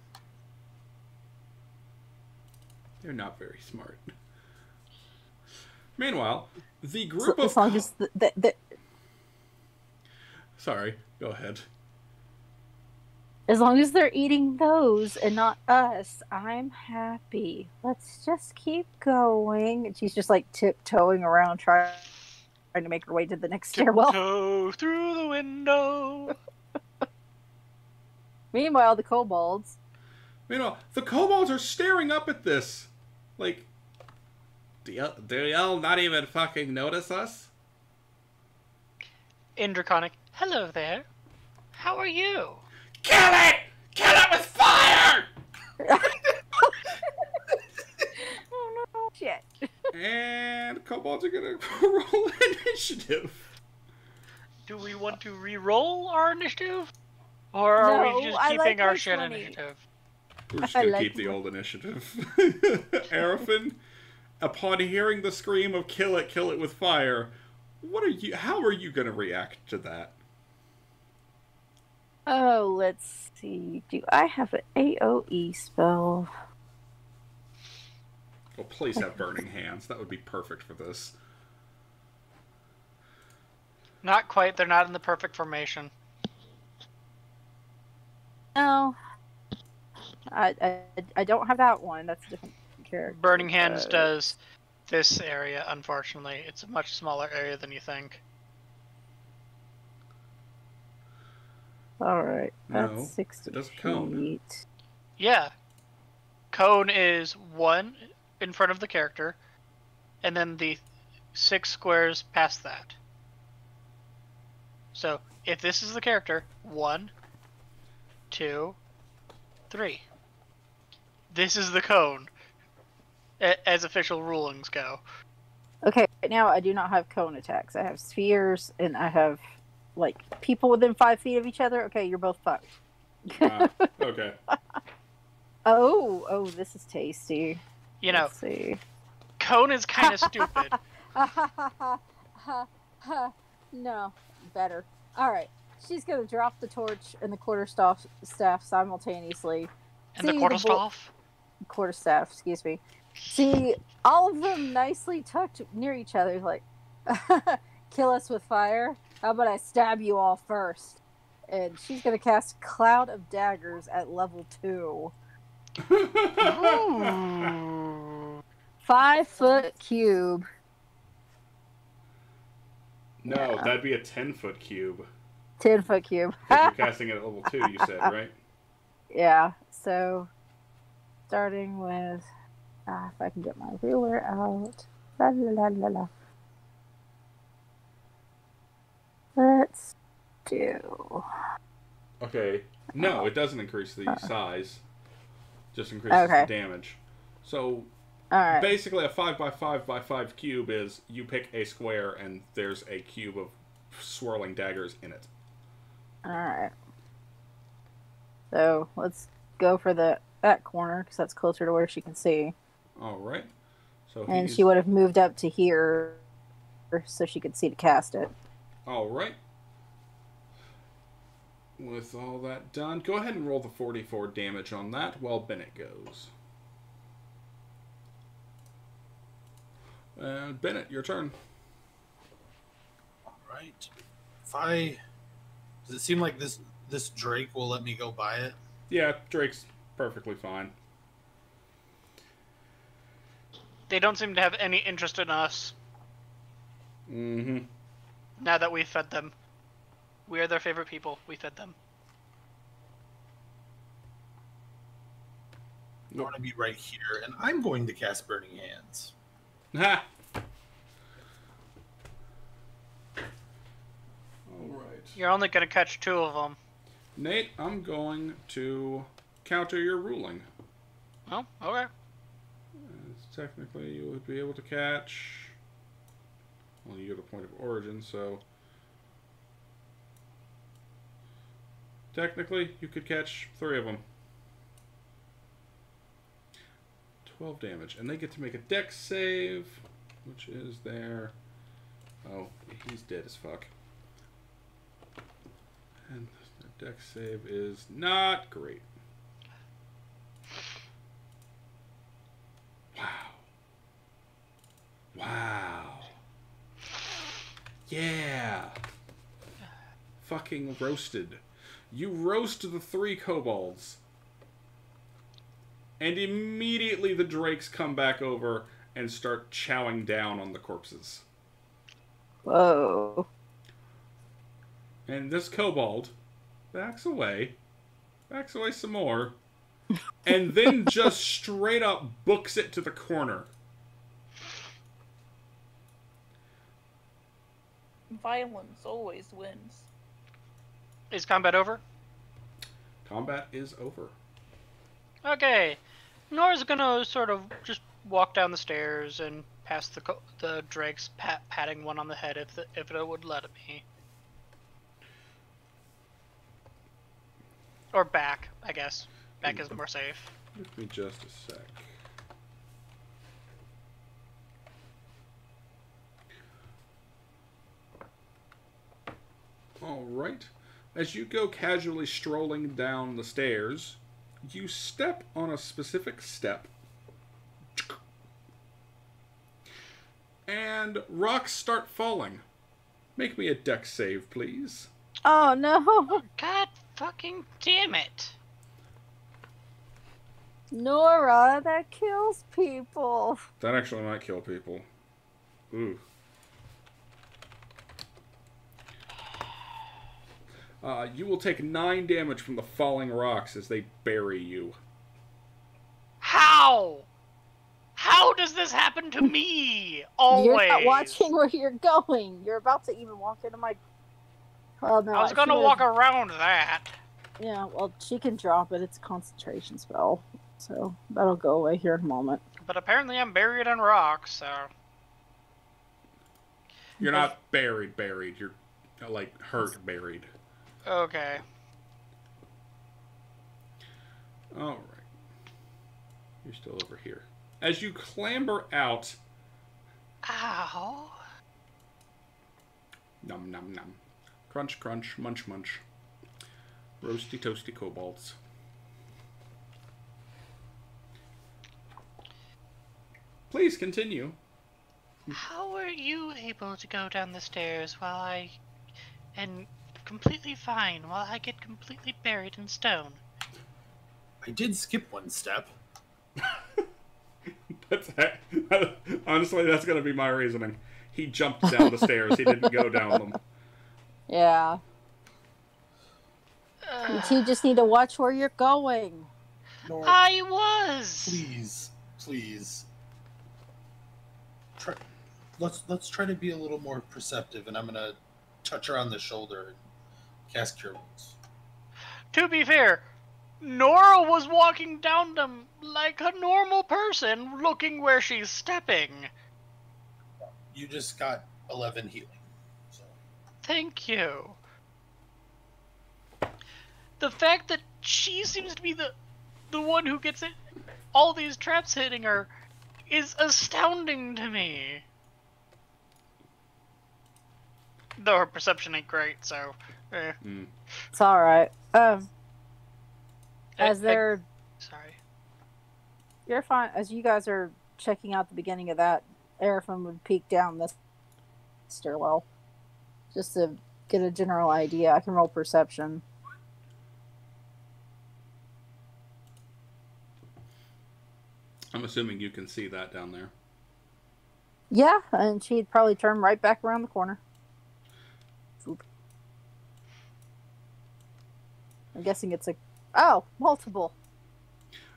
They're not very smart. Meanwhile, the So, group of as long as the, the, the, sorry, go ahead. As long as they're eating those and not us, I'm happy. Let's just keep going. And she's just like tiptoeing around, trying trying to make her way to the next stairwell. Go through the window. Meanwhile, the kobolds. You know, the kobolds are staring up at this. Like, do y'all, do y'all not even fucking notice us? In Draconic. Hello there. How are you? Kill it! Kill it with fire! Oh no, shit. and kobolds are gonna roll initiative. Do we want to re-roll our initiative? Or are No, we just keeping like our my shared 20. initiative? We're just gonna like keep the old initiative. Arafin, upon hearing the scream of "kill it, kill it with fire," what are you? How are you gonna react to that? Oh, let's see. Do I have an AOE spell? Well, please have burning hands. That would be perfect for this. Not quite. They're not in the perfect formation. No. I, I I don't have that one. That's a different character. Burning Hands but- does this area, unfortunately. It's a much smaller area than you think. All right. That's No, sixty it does cone. feet. Yeah. Cone is one in front of the character, and then the six squares past that. So, if this is the character, one, two, three. This is the cone, as official rulings go. Okay, right now I do not have cone attacks. I have spheres and I have like people within five feet of each other. Okay, you're both fucked. Ah, okay. Oh, oh, this is tasty. You know, Let's see. cone is kind of stupid. no, better. All right, she's gonna drop the torch and the quarterstaff staff simultaneously. And the See, the quarterstaff? Quarterstaff, excuse me. See all of them nicely tucked near each other, like kill us with fire. How about I stab you all first? And she's gonna cast Cloud of Daggers at level two. Ooh. Five foot cube. no, that'd be a ten foot cube. Ten foot cube. you're casting it at level two. You said right? Yeah, so starting with ah, if I can get my ruler out. La la la la la. Let's do Okay. No, it doesn't increase the uh. size. Just increases Okay. the damage. So all right. basically, a five by five by five cube is you pick a square and there's a cube of swirling daggers in it. All right. So let's go for the that corner because that's closer to where she can see, All right. So and she would have moved up to here so she could see to cast it. All right. With all that done, go ahead and roll the 44 damage on that while Bennett goes. And Bennett, your turn. All right. If I does it seem like this this Drake will let me go buy it? Yeah, Drake's perfectly fine. They don't seem to have any interest in us Mm-hmm. Now that we've fed them. We are their favorite people. We fed them. I want to be right here, and I'm going to cast Burning Hands. Ha! All right. You're only gonna catch two of them. Nate, I'm going to counter your ruling. Oh, okay. As technically, you would be able to catch. Well, you get a point of origin, so. Technically, you could catch three of them. 12 damage. And they get to make a dex save, which is their. Oh, he's dead as fuck. And their dex save is not great. Wow. Wow. Yeah. Fucking roasted. You roast the three kobolds. And immediately the drakes come back over and start chowing down on the corpses. Whoa. And this kobold backs away, backs away some more, and then just straight up books it to the corner. Violence always wins. Is combat over? Combat is over. Okay. Nora's gonna sort of just walk down the stairs and past the the drakes, pat, patting one on the head if the, if it would let me. Or back, I guess. Back is more safe. Give me just a sec. All right. As you go casually strolling down the stairs, you step on a specific step. And rocks start falling. Make me a Dex save, please. Oh no. God fucking damn it! Nora, that kills people. That actually might kill people. Ooh. Uh, you will take nine damage from the falling rocks as they bury you. How? How does this happen to me? Always. You're not watching where you're going. You're about to even walk into my. Well, no. I was she gonna would've- walk around that. Yeah, well, she can drop it. It's a concentration spell, so that'll go away here in a moment. But apparently I'm buried in rocks, so. You're not buried, buried. You're like hurt, buried. Okay. All right. You're still over here. As you clamber out, Ow. num num num, crunch crunch, munch munch, roasty toasty kobolds. Please continue. How were you able to go down the stairs while I. and completely fine while I get completely buried in stone? I did skip one step. That's honestly, that's gonna be my reasoning. He jumped down the stairs. He didn't go down them. Yeah. You just need to watch where you're going. Nora, I was! please, please. Try, let's let's try to be a little more perceptive, and I'm gonna touch her on the shoulder and cast Cure Wounds. To be fair, Nora was walking down them like a normal person looking where she's stepping. You just got 11 healing. So Thank you. The fact that she seems to be the the one who gets it, all these traps hitting her is astounding to me. Though her perception ain't great, so. Eh. Mm. It's all right. Um, I- as I- they're sorry. you're fine. As you guys are checking out the beginning of that, Arafin would peek down this stairwell, just to get a general idea. I can roll perception. I'm assuming you can see that down there. Yeah, and she'd probably turn right back around the corner. Oop. I'm guessing it's a oh multiple.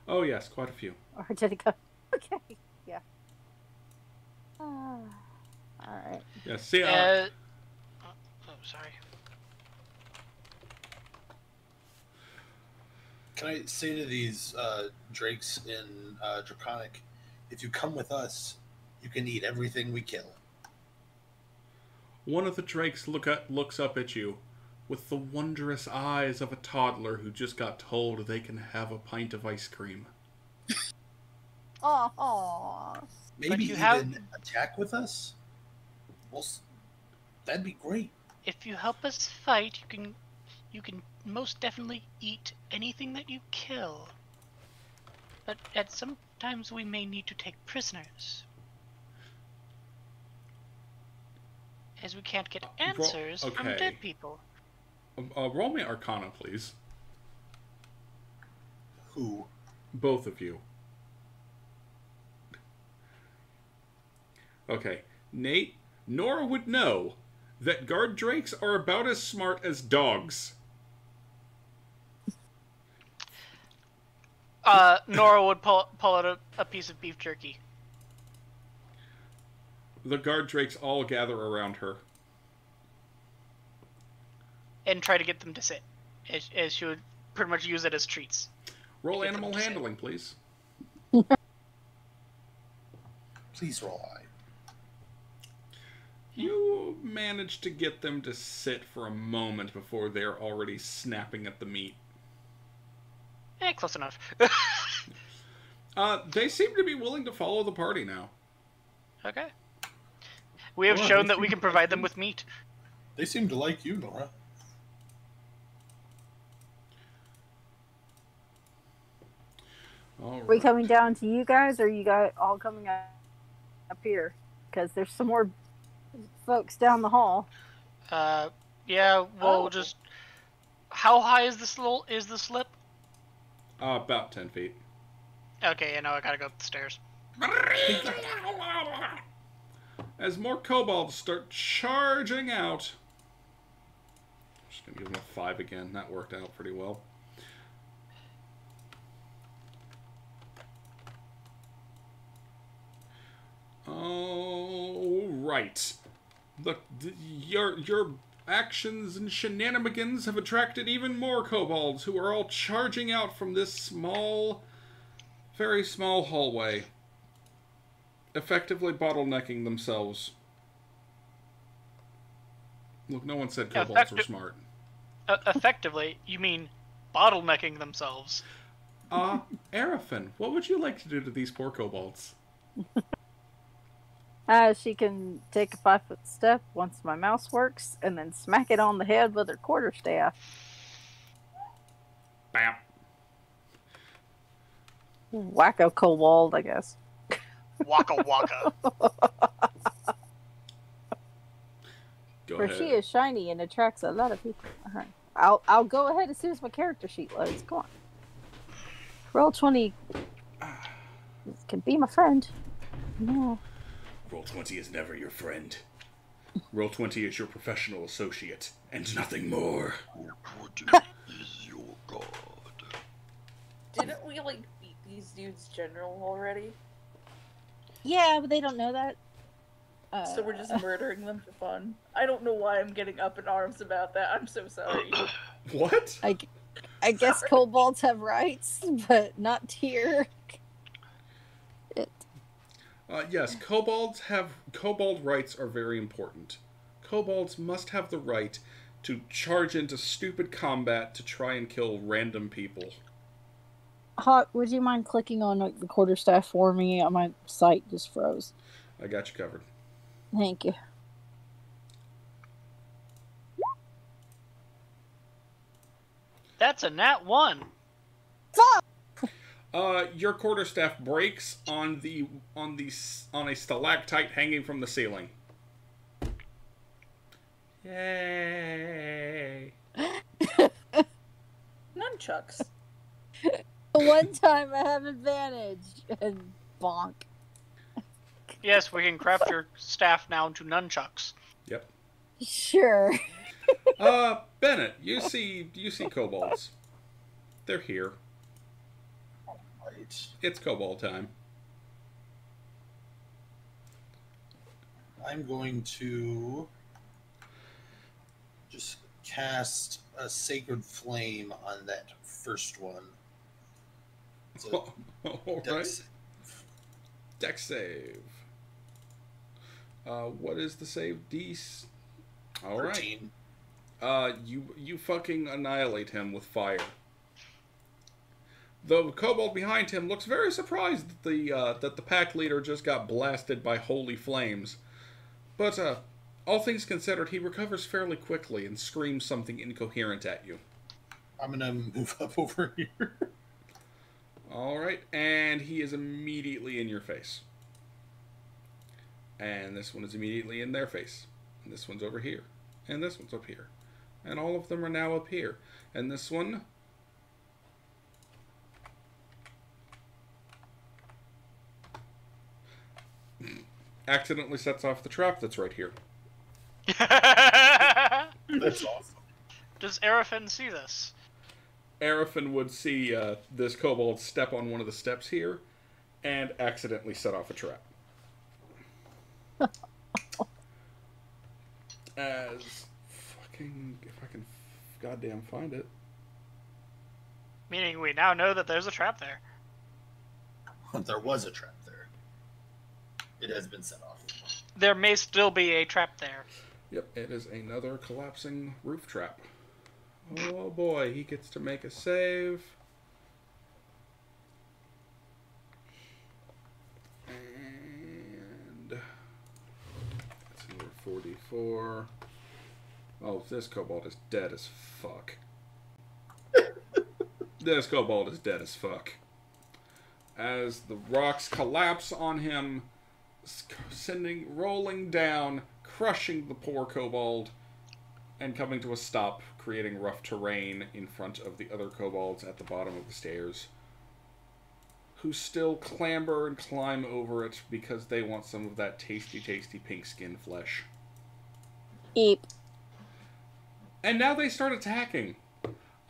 Oh yes, quite a few. Or did it go? Okay, yeah. Ah, all right. Yeah. See, uh, Uh, oh, oh, sorry. Can I say to these uh, drakes in uh, Draconic, if you come with us, you can eat everything we kill. one of the drakes look at, looks up at you with the wondrous eyes of a toddler who just got told they can have a pint of ice cream. Oh, aw. Maybe you even have- attack with us. Well, that'd be great. If you help us fight, you can you can most definitely eat anything that you kill. But at some times we may need to take prisoners. As we can't get Uh, well, answers from dead people. Uh, roll me Arcana, please. Who? Both of you. Okay, Nate. Nora would know that guard drakes are about as smart as dogs. Uh, Nora would pull pull out a, a piece of beef jerky. The guard drakes all gather around her. And try to get them to sit, as, as she would pretty much use it as treats. Roll animal to sit. handling, please. Please roll high. You manage to get them to sit for a moment before they're already snapping at the meat. Eh, close enough. Uh, they seem to be willing to follow the party now. okay. We have Well, shown that we can provide them with meat. They seem to like you, Nora. All Are we coming down to you guys, or you guys all coming up up here? Because there's some more folks down the hall. Uh, yeah, we'll Oh. just. How high is this little is the slip? Uh, about 10 feet. Okay, yeah, know I gotta go up the stairs. As more kobolds start charging out. Just gonna give them a 5 again. That worked out pretty well. Oh, right. Look, th- your your actions and shenanigans have attracted even more kobolds who are all charging out from this small, very small hallway, effectively bottlenecking themselves. Look, no one said kobolds were Effective- smart. Uh, effectively, you mean bottlenecking themselves. Uh, Arafin, what would you like to do to these poor kobolds? Uh, she can take a five foot step once my mouse works, and then smack it on the head with her quarterstaff. Bam. Wacko kobold, I guess. Waka waka. Go For she is shiny and attracts a lot of people. Alright. I'll I'll go ahead as soon as my character sheet loads. Come on. Roll twenty can be my friend. No. Roll20 is never your friend. Roll20 is your professional associate, and nothing more. What is your god? Didn't we like beat these dudes general already? Yeah, but they don't know that. Uh, So we're just murdering them for fun. I don't know why I'm getting up in arms about that. I'm so sorry. What? I, I guess kobolds have rights, but not here. It, Uh, yes, kobolds have kobold rights are very important. Kobolds must have the right to charge into stupid combat to try and kill random people. Hawk, would you mind clicking on like, the quarterstaff for me? My site just froze. I got you covered. Thank you. That's a nat one. Uh, your quarterstaff breaks on the on the on a stalactite hanging from the ceiling. Yay! Nunchucks. One time I have advantage and bonk. Yes, we can craft your staff now into nunchucks. Yep. Sure. Uh, Bennett, you see you see kobolds. They're here. It's kobold time. I'm going to just cast a sacred flame on that first one. It's All right. dex- Deck save. Uh, what is the save? D. All right. 13. Uh, you you fucking annihilate him with fire. The kobold behind him looks very surprised that the uh, that the pack leader just got blasted by holy flames, but uh, all things considered, he recovers fairly quickly and screams something incoherent at you. I'm gonna move up over here. All right, and he is immediately in your face. And this one is immediately in their face. And this one's over here. And this one's up here. and all of them are now up here. And this one. Accidentally sets off the trap that's right here. That's awesome. Does Arafin see this? Arafin would see uh, this kobold step on one of the steps here and accidentally set off a trap. As fucking. If I can goddamn find it. Meaning we now know that there's a trap there. There was a trap there. It has been set off. There may still be a trap there. Yep, it is another collapsing roof trap. Oh boy, he gets to make a save. And that's number 44. Oh, this kobold is dead as fuck. this kobold is dead as fuck. As the rocks collapse on him, s- sending rolling down, crushing the poor kobold, and coming to a stop, creating rough terrain in front of the other kobolds at the bottom of the stairs, who still clamber and climb over it because they want some of that tasty, tasty pink skin flesh. Eep. And now they start attacking.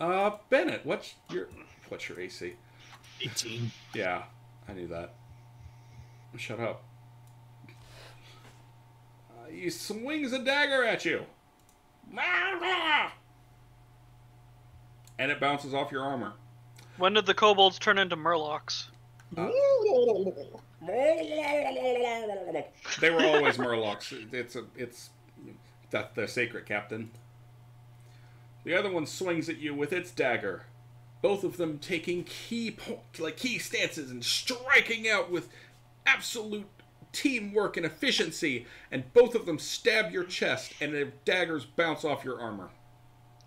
Uh, Bennett, what's your what's your AC? 18. Yeah, I knew that. Shut up. Uh, he swings a dagger at you. And it bounces off your armor. When did the kobolds turn into murlocs? They were always murlocs. It's a, it's that the sacred captain. The other one swings at you with its dagger. Both of them taking key po- like key stances and striking out with absolute teamwork and efficiency. And both of them stab your chest, and their daggers bounce off your armor.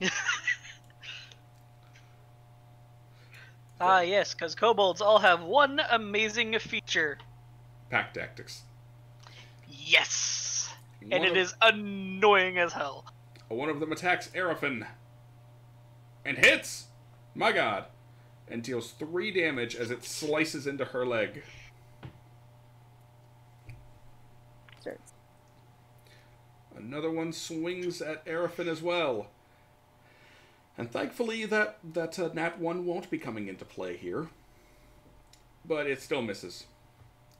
Ah, yes, because kobolds all have one amazing feature. Pack tactics. Yes! One And it of- is annoying as hell. One of them attacks Arafin and hits. My God, and deals three damage as it slices into her leg. Starts. Another one swings at Arafin as well. And thankfully, that that uh, Nat one won't be coming into play here. But it still misses.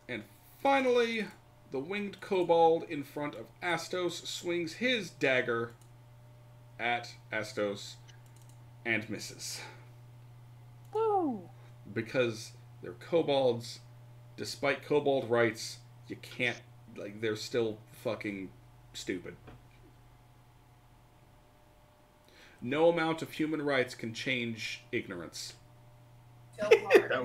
And finally, the winged kobold in front of Astos swings his dagger at Astos and misses. Woo. Because they're kobolds, despite kobold rights, you can't like they're still fucking stupid. No amount of human rights can change ignorance.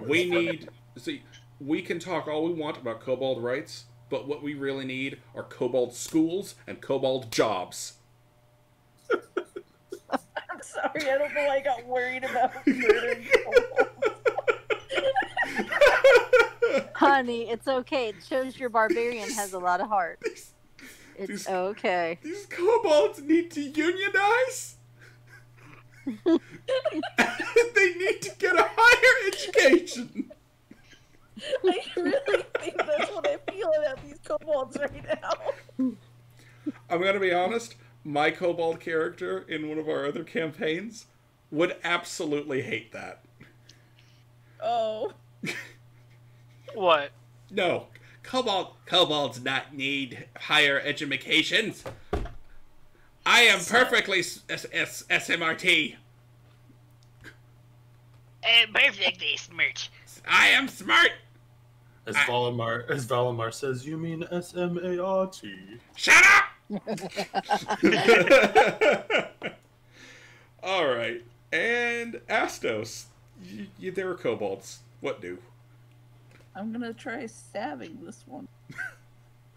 We need see we can talk all we want about kobold rights, but what we really need are kobold schools and kobold jobs. I'm sorry, I don't know why I got worried about murdering Honey, it's okay. It shows your barbarian has a lot of heart. These okay. These kobolds need to unionize. they need to get a higher education. I really think that's what I feel about these kobolds right now. I'm gonna be honest. My kobold character in one of our other campaigns would absolutely hate that. Oh. What? No, kobold kobolds not need higher educations. I am perfectly s- s- s- SMRT. I'm eh, perfectly smart. I am smart. As I- Valimar, as Valimar says, you mean S M A R T. Shut up. All right, and Astos, y- y- there are kobolds. What do? I'm gonna try stabbing this one.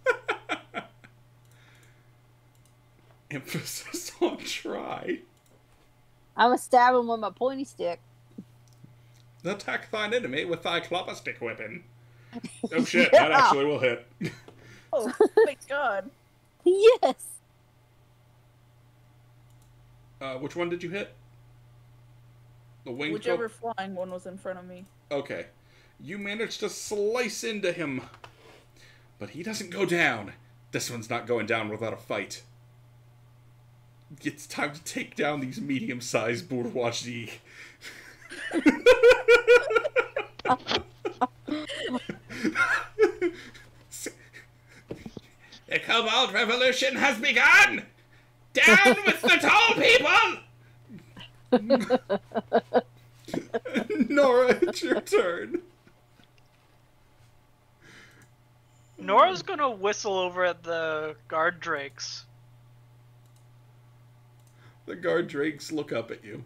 Emphasis on try. I'm gonna stab him with my pointy stick. Attack thine enemy with thy clopper stick weapon. Oh shit, that actually will hit. Oh, thank God. Yes. Uh, which one did you hit? The winged Whichever flying one was in front of me. Okay. You managed to slice into him. But he doesn't go down. This one's not going down without a fight. It's time to take down these medium sized bourgeoisie. the Kobold Revolution has begun! Down with the tall people! Nora, it's your turn. Nora's gonna whistle over at the guard drakes. The guard drakes look up at you.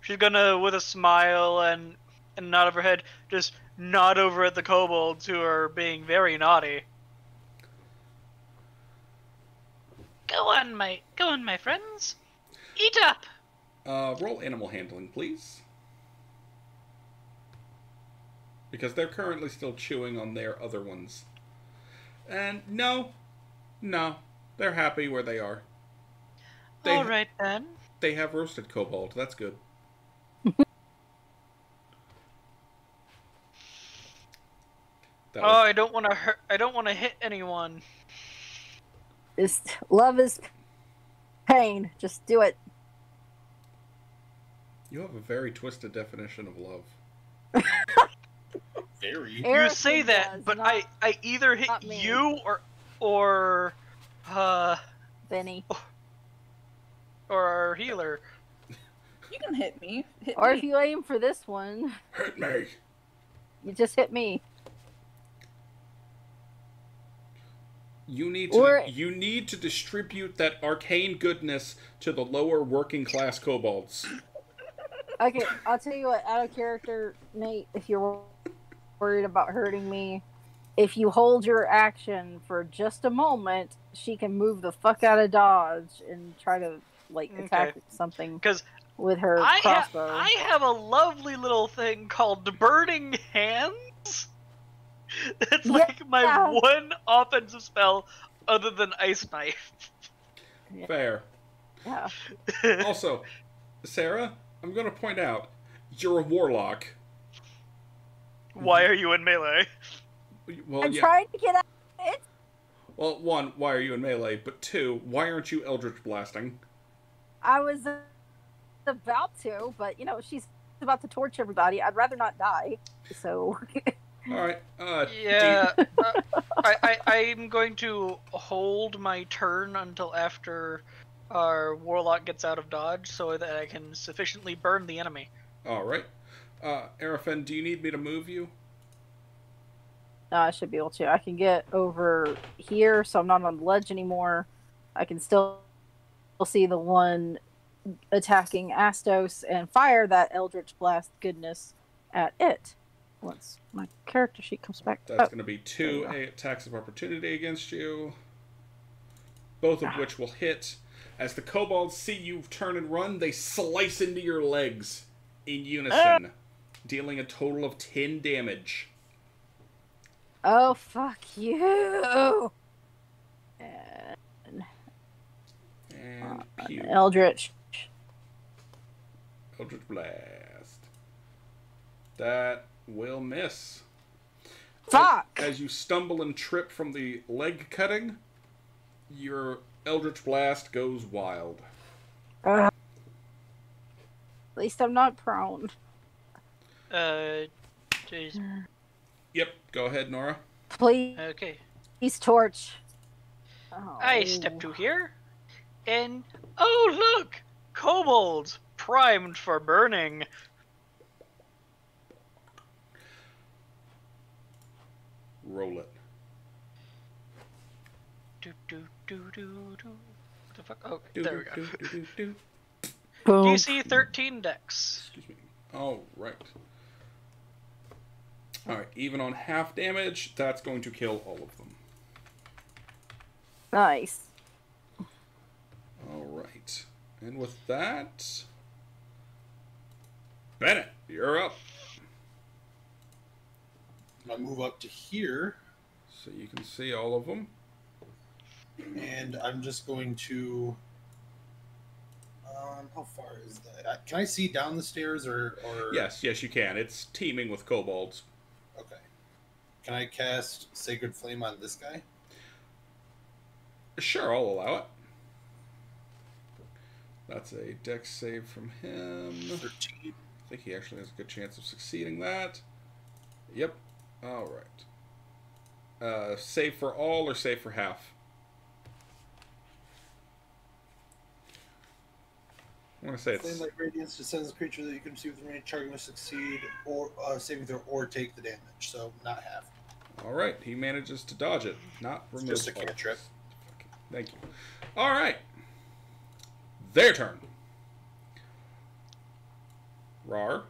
She's gonna, with a smile and and nod of her head, just nod over at the kobolds who are being very naughty. Go on, my go on, my friends. Eat up. Uh, roll animal handling, please. Because they're currently still chewing on their other ones. And no, no, they're happy where they are. They, All right then. They have roasted kobold. That's good. that Oh, was, I don't want to hurt. I don't want to hit anyone. Is love is pain. Just do it. you have a very twisted definition of love. Very. You Eric say that, does, but not I I either hit you or or uh Benny. or our healer. You can hit me. Hit Or me. if you aim for this one, Hurt me. you just hit me. You need to Or- you need to distribute that arcane goodness to the lower working class kobolds. Okay, I'll tell you what. Out of character, Nate. If you're worried about hurting me, if you hold your action for just a moment, she can move the fuck out of dodge and try to like attack Okay. something Because with her I have crossbow. I have a lovely little thing called burning hands. It's like my one offensive spell other than ice knife. Fair. Yeah. Also, Sarah, I'm going to point out you're a warlock. Why are you in melee? Well, I'm yeah. trying to get out. It. Well, one, why are you in melee? But two, why aren't you eldritch blasting? I was uh, about to, but you know she's about to torch everybody. I'd rather not die. So All right. Uh, Yeah, uh, I, I I'm going to hold my turn until after our warlock gets out of dodge, so that I can sufficiently burn the enemy. all right. Uh, Arafin, do you need me to move you? No, I should be able to. I can get over here, so I'm not on the ledge anymore. I can still see the one attacking Astos and fire that Eldritch Blast goodness at it. Once my character sheet comes back. That's Oh, going to be two attacks of opportunity against you, both of Ah. which will hit. As the kobolds see you turn and run, they slice into your legs in unison, dealing a total of 10 damage. oh fuck you! And And uh, pew. Eldritch. Eldritch Blast. That will miss. Fuck! As you stumble and trip from the leg cutting, your Eldritch Blast goes wild. Ugh. At least I'm not prone. Uh, jeez. Yep, go ahead, Nora. Please, Okay. He's torch. Oh. I step to here, and oh look, kobolds primed for burning. Roll it. Do do do do do. What the fuck? Oh, Do, there we go. do, do, do, do. Boom. DC 13 dex. Excuse me. All right. All right. Even on half damage, that's going to kill all of them. Nice. All right. And with that, Bennett, you're up. I move up to here. So you can see all of them. and I'm just going to. Um, how far is that? Can I see down the stairs or or? Yes, yes, you can. It's teeming with kobolds. Okay. Can I cast Sacred Flame on this guy? Sure, I'll allow it. That's a dex save from him. Thirteen. I think he actually has a good chance of succeeding that. Yep. All right. Uh, save for all or save for half? I want to say Flame it's like radiance descends the creature that you can see within range. Target must succeed or uh, saving throw or take the damage. So not half. All right. He manages to dodge it, not It's remove. just a all. cantrip. Thank you. All right. Their turn. Rar.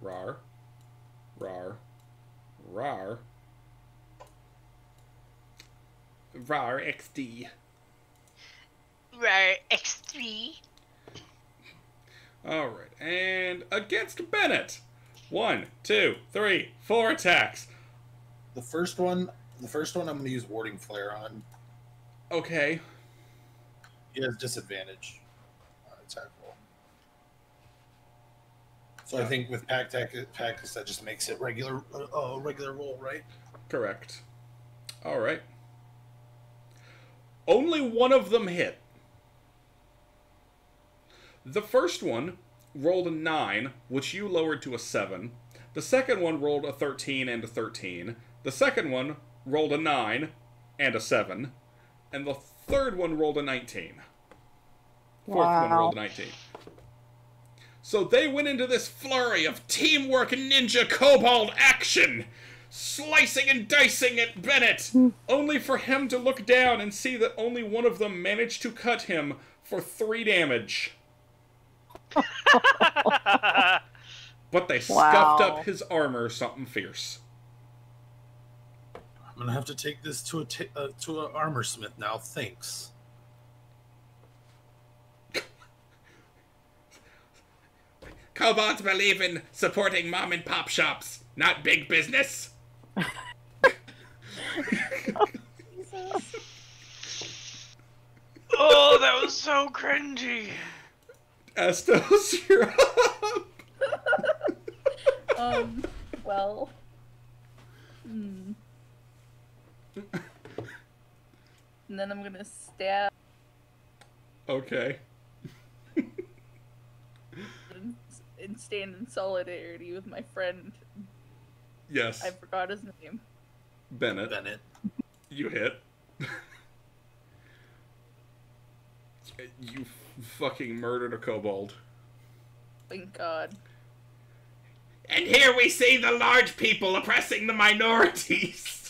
Rar. Rar. Rar. Rar XD. Right, X3. All right. And against Bennett. One, two, three, four attacks. The first one, the first one, I'm going to use Warding Flare on. Okay. He has disadvantage on attack roll. So I think with pack tactics, that just makes it regular, uh, regular roll, right? Correct. All right. Only one of them hit. The first one rolled a 9, which you lowered to a 7. The second one rolled a 13 and a 13. The second one rolled a 9 and a 7. And the third one rolled a 19. Fourth one rolled a 19. So they went into this flurry of teamwork ninja kobold action, slicing and dicing at Bennett, hmm. only for him to look down and see that only one of them managed to cut him for three damage. But they scuffed up his armor something fierce. I'm gonna have to take this to a uh, to a armor smith now. Thanks. Kobolds believe in supporting mom and pop shops, not big business. oh, that was so cringy. Astos, you're up. Um, well. Hmm. And then I'm gonna stab Okay. and, and stand in solidarity with my friend. Yes. I forgot his name. Bennett. Bennett. You hit. you fucking murdered a kobold. Thank God. And here we see the large people oppressing the minorities.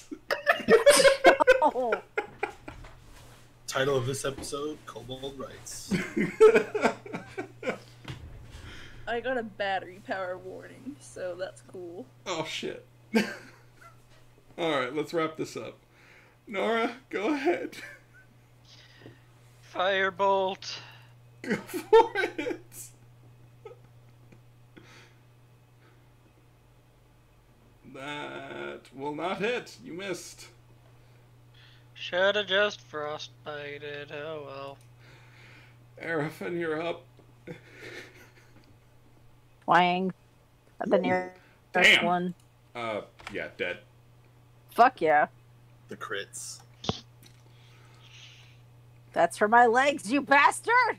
Oh, Title of this episode: Kobold Rights. I got a battery power warning, so that's cool. oh shit. All right, let's wrap this up. Nora, go ahead. Firebolt. Go for it. That will not hit. You missed. Shoulda just frostbited. Oh well. Arafin, you're up. Wang. The nearest Damn. one. Uh, yeah, dead. Fuck yeah. The crits. That's for my legs, you bastard!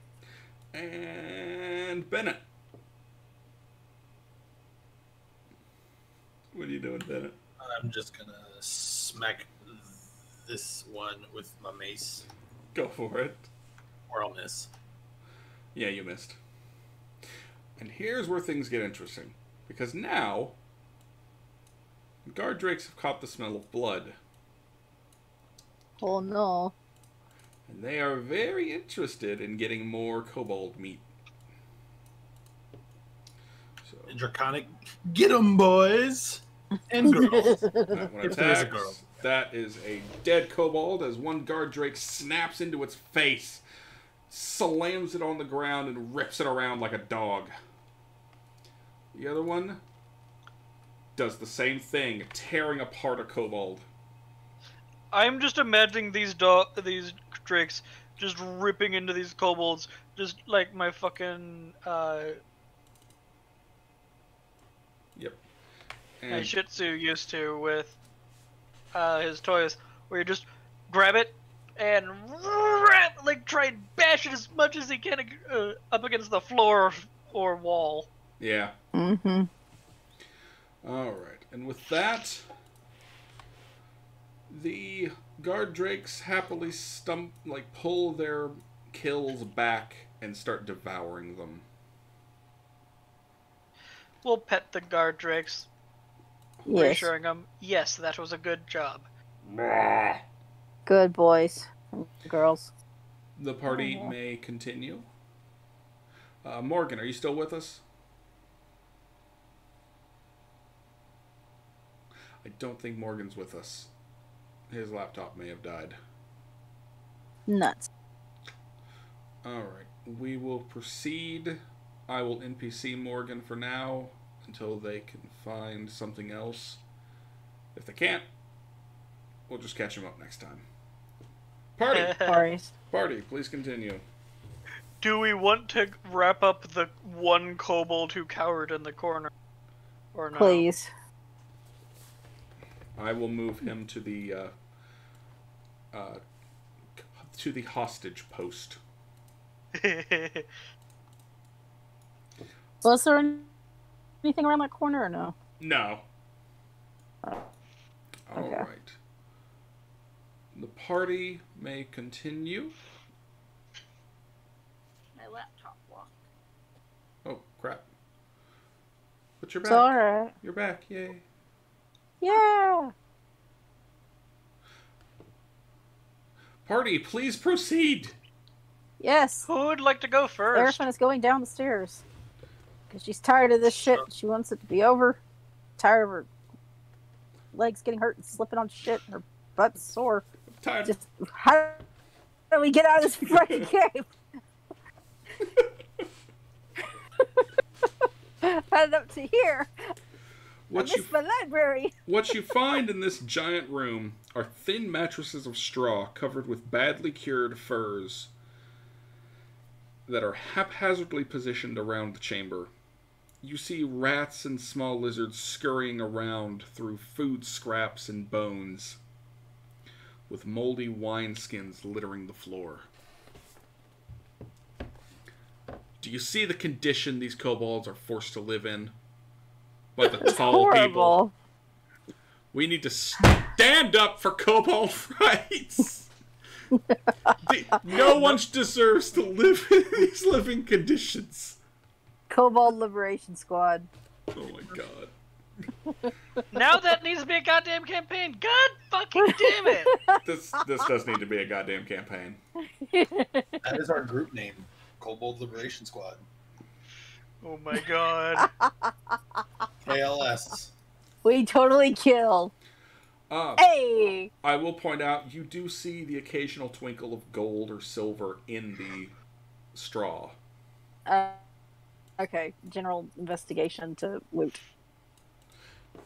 And Bennett. What are you doing, Bennett? I'm just gonna smack this one with my mace, Go for it. or I'll miss. Yeah, you missed. And here's where things get interesting. Because now, guard drakes have caught the smell of blood. Oh no. And they are very interested in getting more kobold meat. So, Draconic, get 'em, boys and girls. that one If attacks. girl. That is a dead kobold as one guard drake snaps into its face, slams it on the ground, and rips it around like a dog. The other one does the same thing, tearing apart a kobold. I'm just imagining these do- these drakes just ripping into these kobolds, just like my fucking uh, Yep. My And Shih Tzu used to with uh, his toys, where you just grab it and rap, like try and bash it as much as he can uh, up against the floor or wall. yeah. Mm-hmm. All right. And with that, the guard drakes happily stump like pull their kills back and start devouring them. We'll pet the guard drakes, Yes. reassuring them, yes, that was a good job. Good boys and girls. The party Oh. may continue. Uh, Morgan, are you still with us? I don't think Morgan's with us. His laptop may have died. Nuts. All right, we will proceed. I will NPC Morgan for now until they can find something else. If they can't, we'll just catch them up next time. Party, Parties. party, please continue. Do we want to wrap up the one kobold who cowered in the corner? Or not? Please. I will move him to the uh, uh, to the hostage post. Was there anything around that corner or no? No. Oh, All okay. right. The party may continue. My laptop locked. Oh crap! But you're It's back. alright. You're back. Yay! Yeah. Party, please proceed. Yes. Who would like to go first? Erisman is going down the stairs. She's tired of this shit. She wants it to be over. Tired of her legs getting hurt and slipping on shit and her butt's sore. Time. Just how do we get out of this fucking cave? Headed up to here. What I you my library. What you find in this giant room are thin mattresses of straw covered with badly cured furs that are haphazardly positioned around the chamber. You see rats and small lizards scurrying around through food scraps and bones, with moldy wineskins littering the floor. Do you see the condition these kobolds are forced to live in? By the tall people. We need to stand up for kobold rights. No one deserves to live in these living conditions. Kobold Liberation Squad. Oh my god. now that needs to be a goddamn campaign. God fucking damn it! This this does need to be a goddamn campaign. That is our group name, Kobold Liberation Squad. Oh my god. KLS. we totally kill. Uh, Hey! I will point out you do see the occasional twinkle of gold or silver in the straw. Uh, okay, general investigation to loot.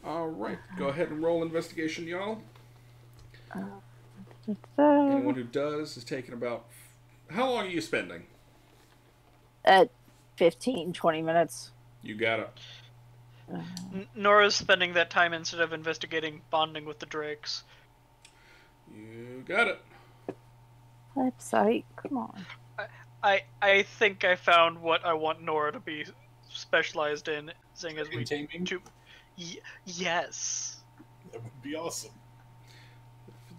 All right, go ahead and roll investigation, y'all. Uh, Anyone who does is taking about. How long are you spending? At 15, 20 minutes. You got it. N- Nora's spending that time instead of investigating bonding with the drakes. You got it. Website, come on. I I think I found what I want Nora to be specialized in, seeing as we Taming? two. Y- yes. That would be awesome.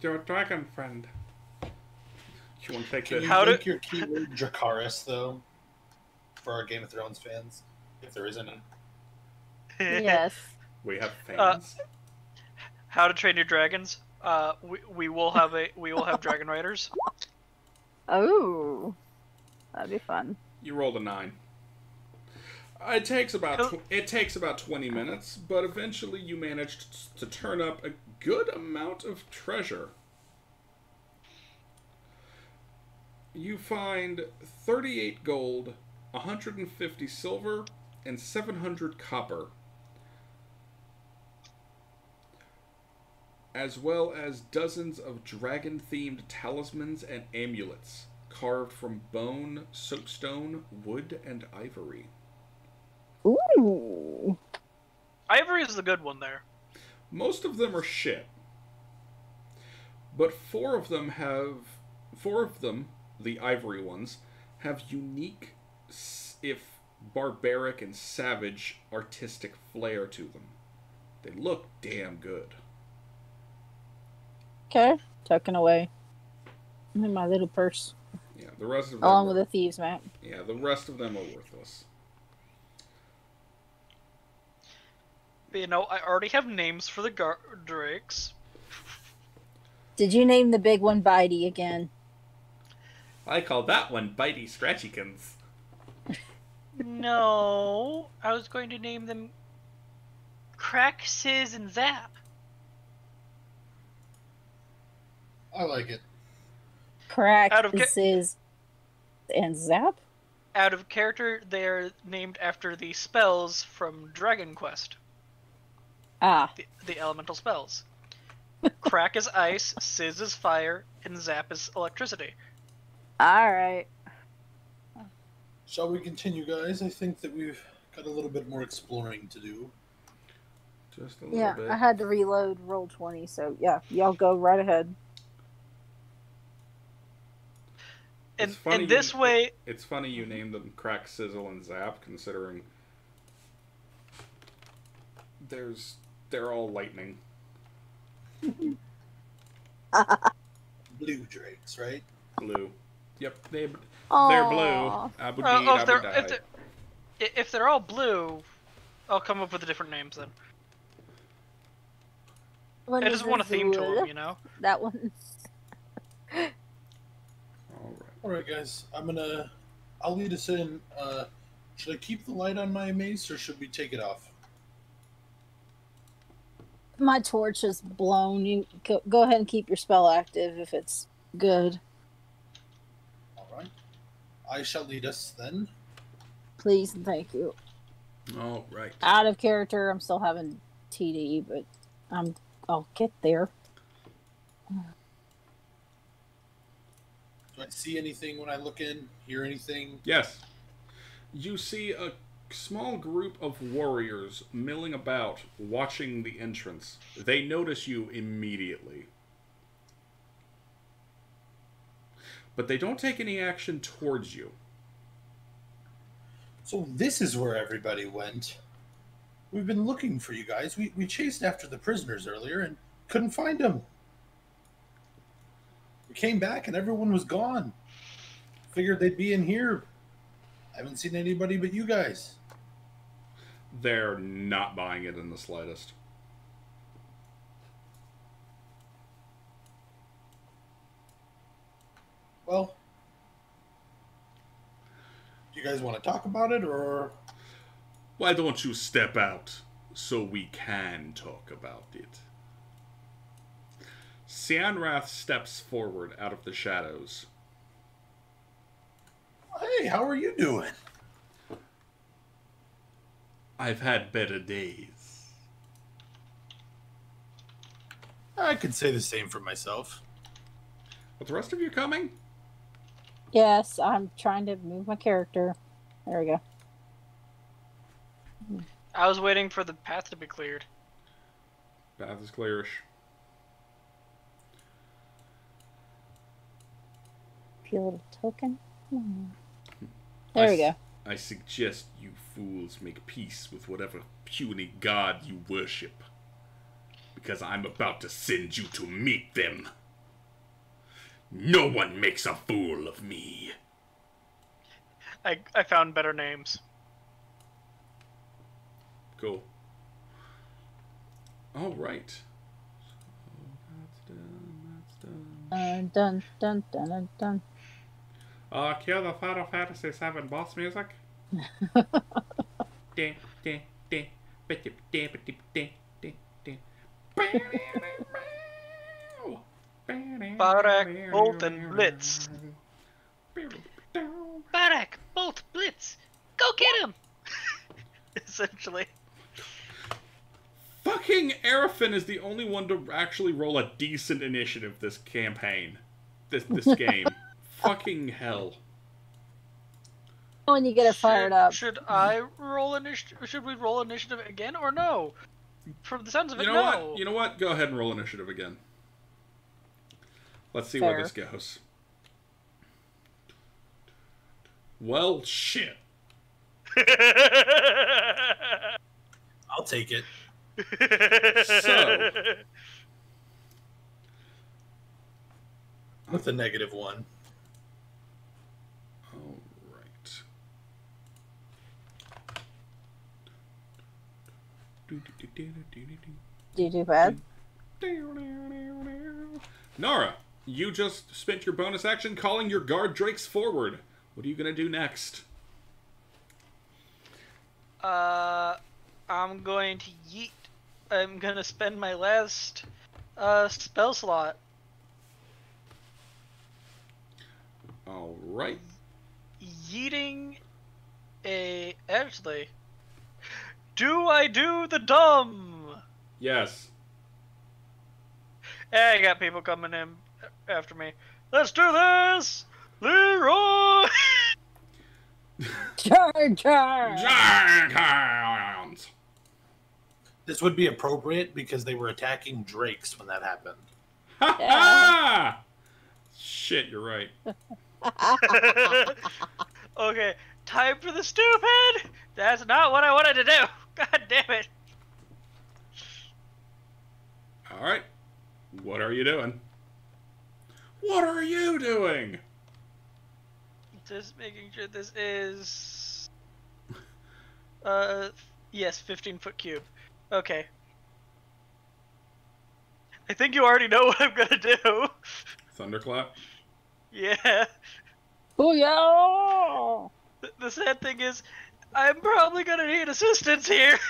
Your dragon friend. You want to take Can the you How do- link your keyword Dracarys though, for our Game of Thrones fans, if there is any? yes. We have Uh, fans. How to Train Your Dragons. Uh, we, we will have a we will have dragon riders. Oh, that'd be fun. you rolled a nine. It takes about oh. tw- it takes about twenty minutes, but eventually you managed to turn up a good amount of treasure. You find thirty-eight gold, hundred and fifty silver, and seven hundred copper. as well as dozens of dragon themed talismans and amulets carved from bone, soapstone, wood, and ivory. Ooh. Ivory is the good one there. Most of them are shit. But four of them have. Four of them, the ivory ones, have unique, if barbaric and savage, artistic flair to them. They look damn good. Okay, tucking away in my little purse, Yeah, the rest of them. along are- with the thieves map. Yeah, the rest of them are worthless. But, you know, I already have names for the gar- drakes. Did you name the big one Bitey again? I call that one Bitey Scratchykins. No, I was going to name them Crack, Sizz, and Zap. I like it. Crack, Out of Sizz, and Zap? Out of character, they are named after the spells from Dragon Quest, Ah, the, the elemental spells. Crack is ice, Sizz is fire, and Zap is electricity. alright. Shall we continue, guys? I think that we've got a little bit more exploring to do. Just a little Yeah, bit. I had to reload roll 20, so yeah, y'all go right ahead. And, It's funny and this you- way, It's funny you named them Crack, Sizzle, and Zap, considering there's they're all lightning. Blue drakes, right? Blue. Yep, they they're Aw. blue. Abu uh, oh, if, they're, if, they're, if they're all blue, I'll come up with different names then. What I just want a theme to them, you know? That one. All right. All right, guys. I'm gonna. I'll lead us in. Uh, should I keep the light on my mace, or should we take it off? My torch is blown. You go, go ahead and keep your spell active if it's good. All right. I shall lead us then. Please and thank you. All right. Out of character, I'm still having TD, but I'm I'll get there. Do I see anything when I look in? Hear anything? Yes. You see a small group of warriors milling about, watching the entrance. They notice you immediately. But they don't take any action towards you. So this is where everybody went. We've been looking for you guys. We we chased after the prisoners earlier and couldn't find them. We came back and everyone was gone. Figured they'd be in here. I haven't seen anybody but you guys. They're not buying it in the slightest. Well, do you guys want to talk about it or Why don't you step out so we can talk about it? Cyanwrath steps forward out of the shadows. Hey, how are you doing? I've had better days. I could say the same for myself. But the rest of you coming? Yes, I'm trying to move my character. There we go. I was waiting for the path to be cleared. Path is clearish. Feel a little token. Hmm. There I we go. I suggest you fools make peace with whatever puny god you worship. Because I'm about to send you to meet them. No one makes a fool of me. I, I found better names. Cool. All right. So that's done. That's done. Dun dun dun dun dun. Uh, cue the Final Fantasy VII boss music. Barak, Bolt, and Blitz. Barak, Bolt, Blitz, go get him! Essentially. Fucking Arafin is the only one to actually roll a decent initiative this campaign. This this game. Fucking hell. When you get it fired should, up. Should I roll initiative? Should we roll initiative again or no? From the sounds of it, You know no. what? You know what? Go ahead and roll initiative again. Let's see where this goes. Well, shit. I'll take it. So- With a negative one. All right. Nara, you just spent your bonus action calling your guard drakes forward. What are you gonna do next? Uh, I'm going to yeet. I'm gonna spend my last uh spell slot. All right. yeeting a actually do i do the dumb Yes. hey i got people coming in after me let's do this leroy Charge, charge! Giant hounds. This would be appropriate because they were attacking drakes when that happened. Ha ha! Shit, you're right. okay time for the stupid that's not what i wanted to do god damn it All right. What are you doing? What are you doing? just making sure this is uh yes 15 foot cube okay i think you already know what i'm gonna do Thunderclap. yeah Booyah! The, the sad thing is i'm probably gonna need assistance here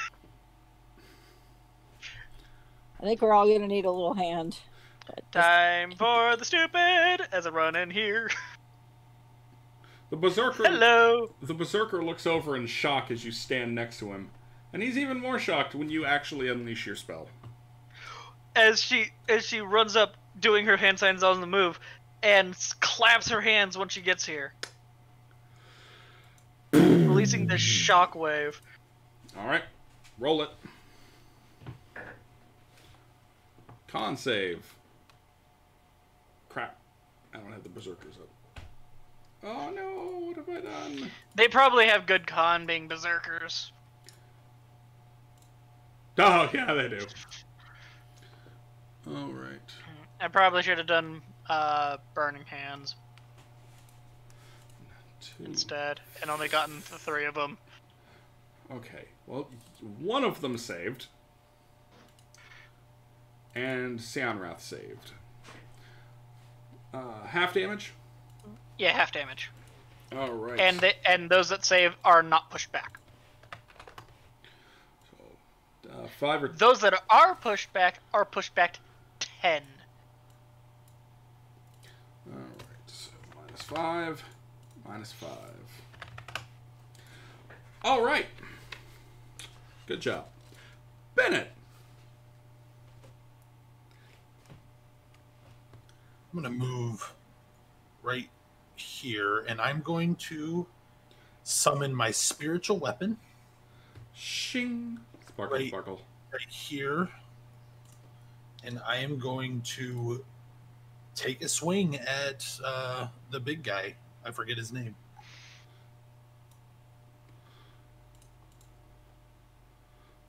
I think we're all gonna need a little hand. Time for the stupid as i run in here The berserker. hello The berserker looks over in shock as you stand next to him, and he's even more shocked when you actually unleash your spell. as she as she runs up doing her hand signs on the move and claps her hands when she gets here releasing this shockwave All right, roll it. Con save. Crap, I don't have the berserkers up. Oh no, what have I done? they probably have good con being berserkers Oh yeah, they do. All right. i probably should have done uh burning hands Two. instead and only gotten the three of them Okay, well, one of them saved, and Cyanwrath saved. Uh, half damage. yeah half damage All right. and they, and those that save are not pushed back So, uh, five or those that are pushed back are pushed back 10 All right, so minus five, minus five. All right. Good job, Bennett. I'm going to move right here, and I'm going to summon my spiritual weapon Shing. Sparkle, Right. sparkle. right here, and I am going to take a swing at uh, the big guy. I forget his name.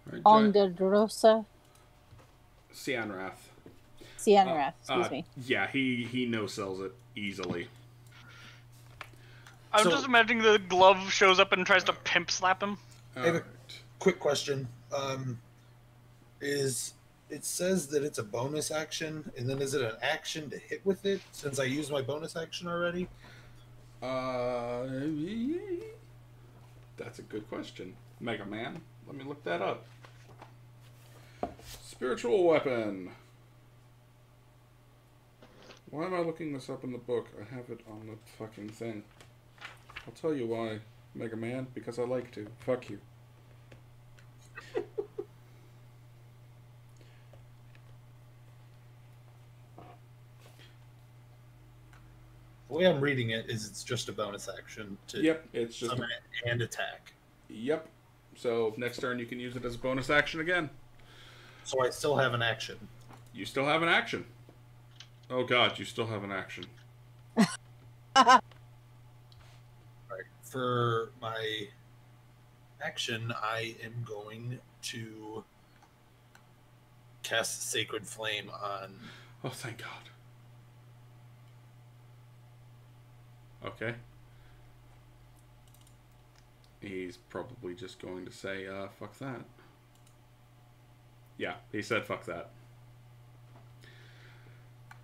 All right, giant- Ongadrosa Cyanwrath. Cyanwrath, excuse Uh, me. Yeah, he he no sells it easily. i'm So- just imagining the glove shows up and tries to pimp slap him All have a- right. Quick question: um, Is it says that it's a bonus action, and then is it an action to hit with it? Since I used my bonus action already. Uh, that's a good question. Mega Man. Let me look that up. Spiritual weapon. Why am I looking this up in the book? I have it on the fucking thing. I'll tell you why, Mega Man, because I like to. Fuck you. Way I'm reading it is it's just a bonus action to Yep, it's just summon it and attack. yep. So next turn you can use it as a bonus action again. So I still have an action. You still have an action. Oh god, you still have an action. Right. For my action, I am going to cast Sacred Flame on. Oh thank God. Okay. He's probably just going to say, uh, fuck that. Yeah, he said fuck that.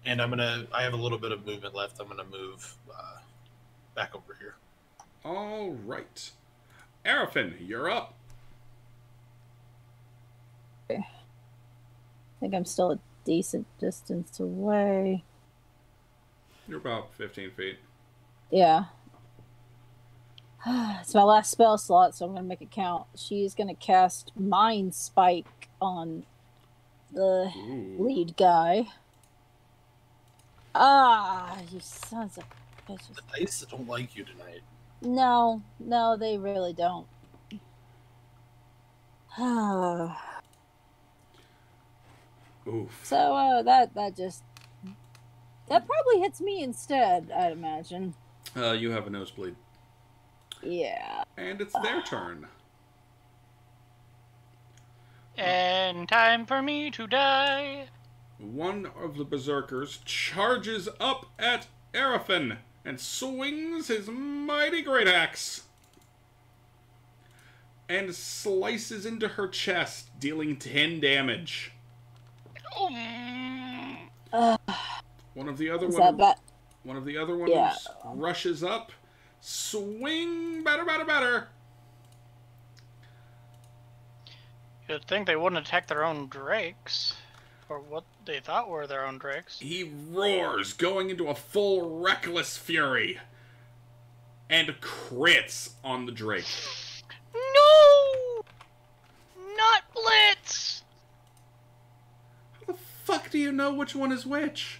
And I'm gonna. I have a little bit of movement left. I'm gonna move uh, back over here. All right. Arafin, you're up. I think I'm still a decent distance away. You're about 15 feet. Yeah. it's my last spell slot, so I'm gonna make it count. She's gonna cast Mind Spike on the Ooh. lead guy. Ah, you sons of bitches. The dice don't like you tonight. No, no, they really don't. so Oof. uh, that that just that probably hits me instead. I'd imagine. Uh, you have a nosebleed. Yeah. And it's their turn. And time for me to die. One of the berserkers charges up at Arafin and swings his mighty great axe and slices into her chest, dealing 10 damage. Uh, One of the other is one, that bad? One of the other ones Yeah. rushes up, swing, better, better, better. You'd think they wouldn't attack their own drakes. Or what they thought were their own drakes. He roars, going into a full reckless fury, and crits on the Drake. No! Not Blitz! How the fuck do you know which one is which?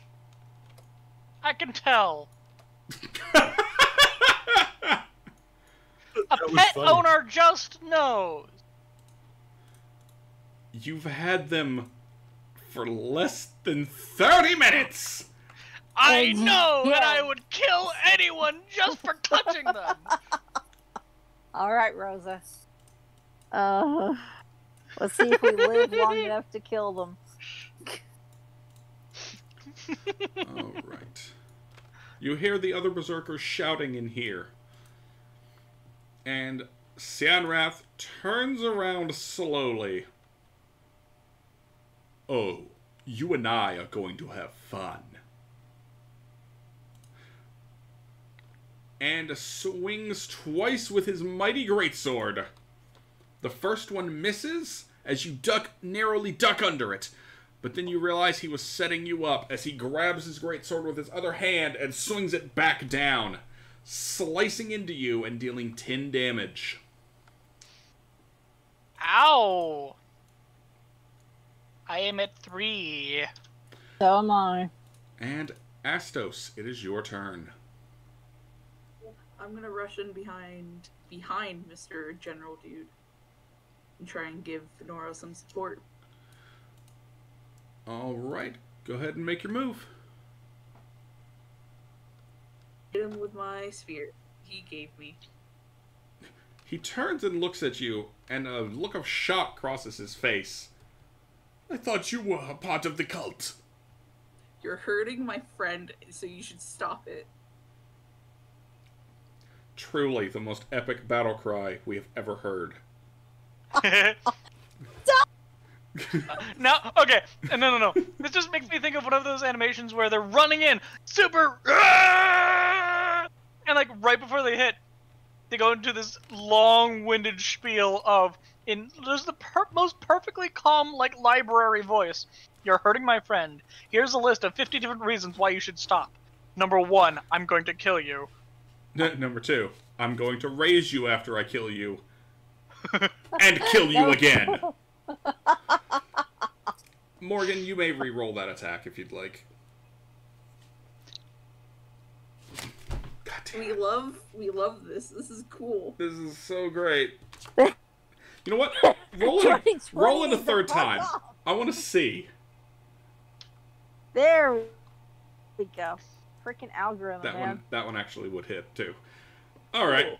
I can tell. A pet funny. owner just knows. You've had them for less than 30 minutes! I Oh, know, and yeah. I would kill anyone just for touching them. All right, Rosa. Uh, let's see if we live long enough to kill them. Alright. You hear the other berserkers shouting in here. And Cyanwrath turns around slowly. Oh, you and I are going to have fun. And swings twice with his mighty greatsword. The first one misses as you duck narrowly duck under it, but then you realize he was setting you up as he grabs his greatsword with his other hand and swings it back down, slicing into you and dealing 10 damage. Ow! I am at three. So am I. And Astos, it is your turn. I'm gonna rush in behind behind Mr. General Dude and try and give Nora some support. All right, go ahead and make your move. Hit him with my sphere he gave me. He turns and looks at you, and a look of shock crosses his face. I thought you were a part of the cult. You're hurting my friend, so you should stop it. Truly the most epic battle cry we have ever heard. no, okay, no, no, no. This just makes me think of one of those animations where they're running in, super, and like right before they hit, they go into this long-winded spiel of, in there's the per- most perfectly calm, like library voice. You're hurting my friend. Here's a list of 50 different reasons why you should stop. Number one, I'm going to kill you. N- number two, I'm going to raise you after I kill you. and kill you again. Morgan, you may re-roll that attack if you'd like. we love we love this. This is cool. This is so great. You know what? Roll it. Roll it a third time. off. I want to see. There we go. Freaking algorithm, That man. one. That one actually would hit too. All right.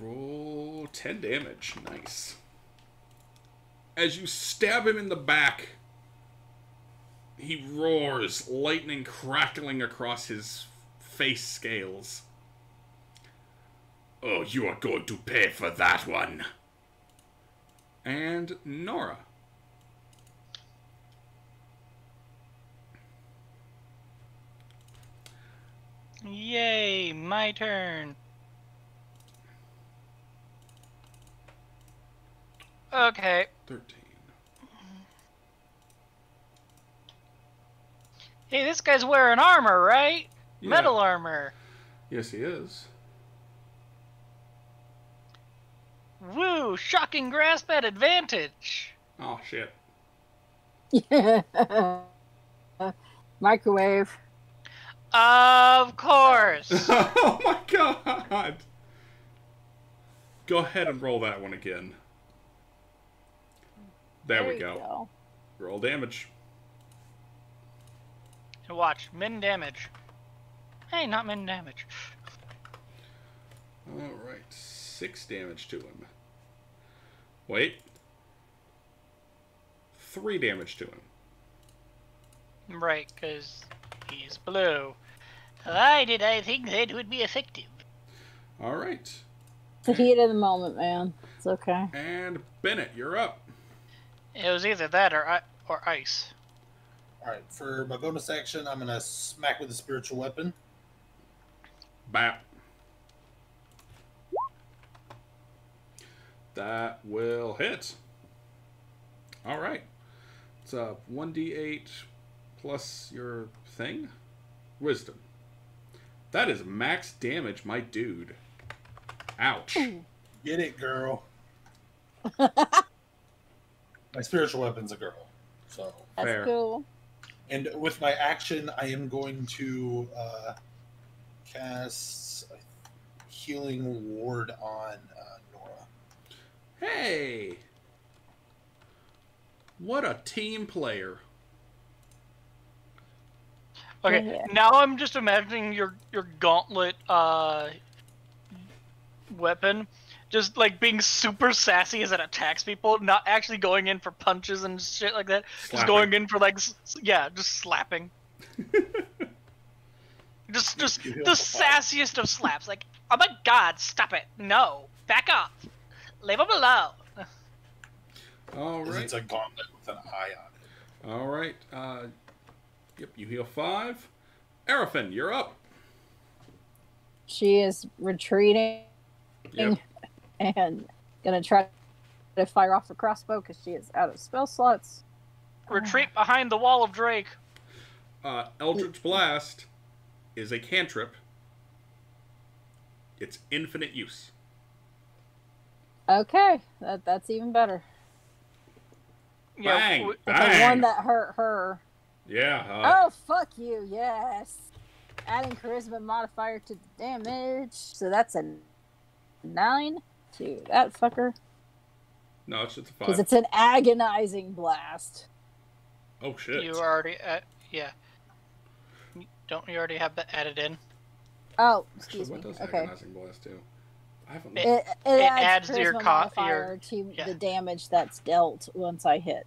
Roll ten damage. Nice. As you stab him in the back, he roars, lightning crackling across his face scales. Oh, you are going to pay for that one. And Nora. Yay, my turn. Okay. 13. Hey, this guy's wearing armor, right? Yeah. Metal armor. Yes, he is. Woo! Shocking grasp at advantage. Oh, shit. Microwave. Of course. oh my god! Go ahead and roll that one again. There, we you go. Roll damage. Watch, min damage. Hey, not min damage. Alright, six damage to him. Wait. Three damage to him. Right, because he's blue. Why did I think that would be effective? Alright. It's the heat of the moment, man. It's okay. And Bennett, you're up. It was either that or or ice. All right, for my bonus action, I'm gonna smack with a spiritual weapon. Bap. That will hit. All right. It's a 1d8 plus your thing. Wisdom. That is max damage, my dude. Ouch. Get it, girl. my spiritual weapon's a girl. So, That's Fair. cool. and with my action, I am going to uh, cast a healing ward on uh, Nora. Hey! What a team player. Okay, Yeah. now I'm just imagining your your gauntlet uh weapon just like being super sassy as it attacks people, not actually going in for punches and shit like that. Just going in for like s- s- yeah, just slapping. just just the sassiest of slaps. Like, "Oh my god, stop it. No. Back off. Leave him alone." All 'Cause right. It's a gauntlet with an eye on it. All right. Uh, yep, you heal five. Arafin, you're up. She is retreating Yep. And gonna try to fire off the crossbow because she is out of spell slots. Retreat behind the wall of Drake. Uh, Eldritch Blast is a cantrip. It's infinite use. Okay, that that's even better. Yeah, Bang! w- The one that hurt her. Yeah. Uh, Oh fuck you! Yes. Adding charisma modifier to the damage, so that's a nine to that fucker No, it's just a because it's an agonizing blast. Oh shit. You already, uh, yeah. Don't you already have that added in? Oh, Actually, excuse me. what does Okay. agonizing blast do? I haven't. It- It, it, it adds, adds to your charisma co- your- to yeah. the damage that's dealt once I hit.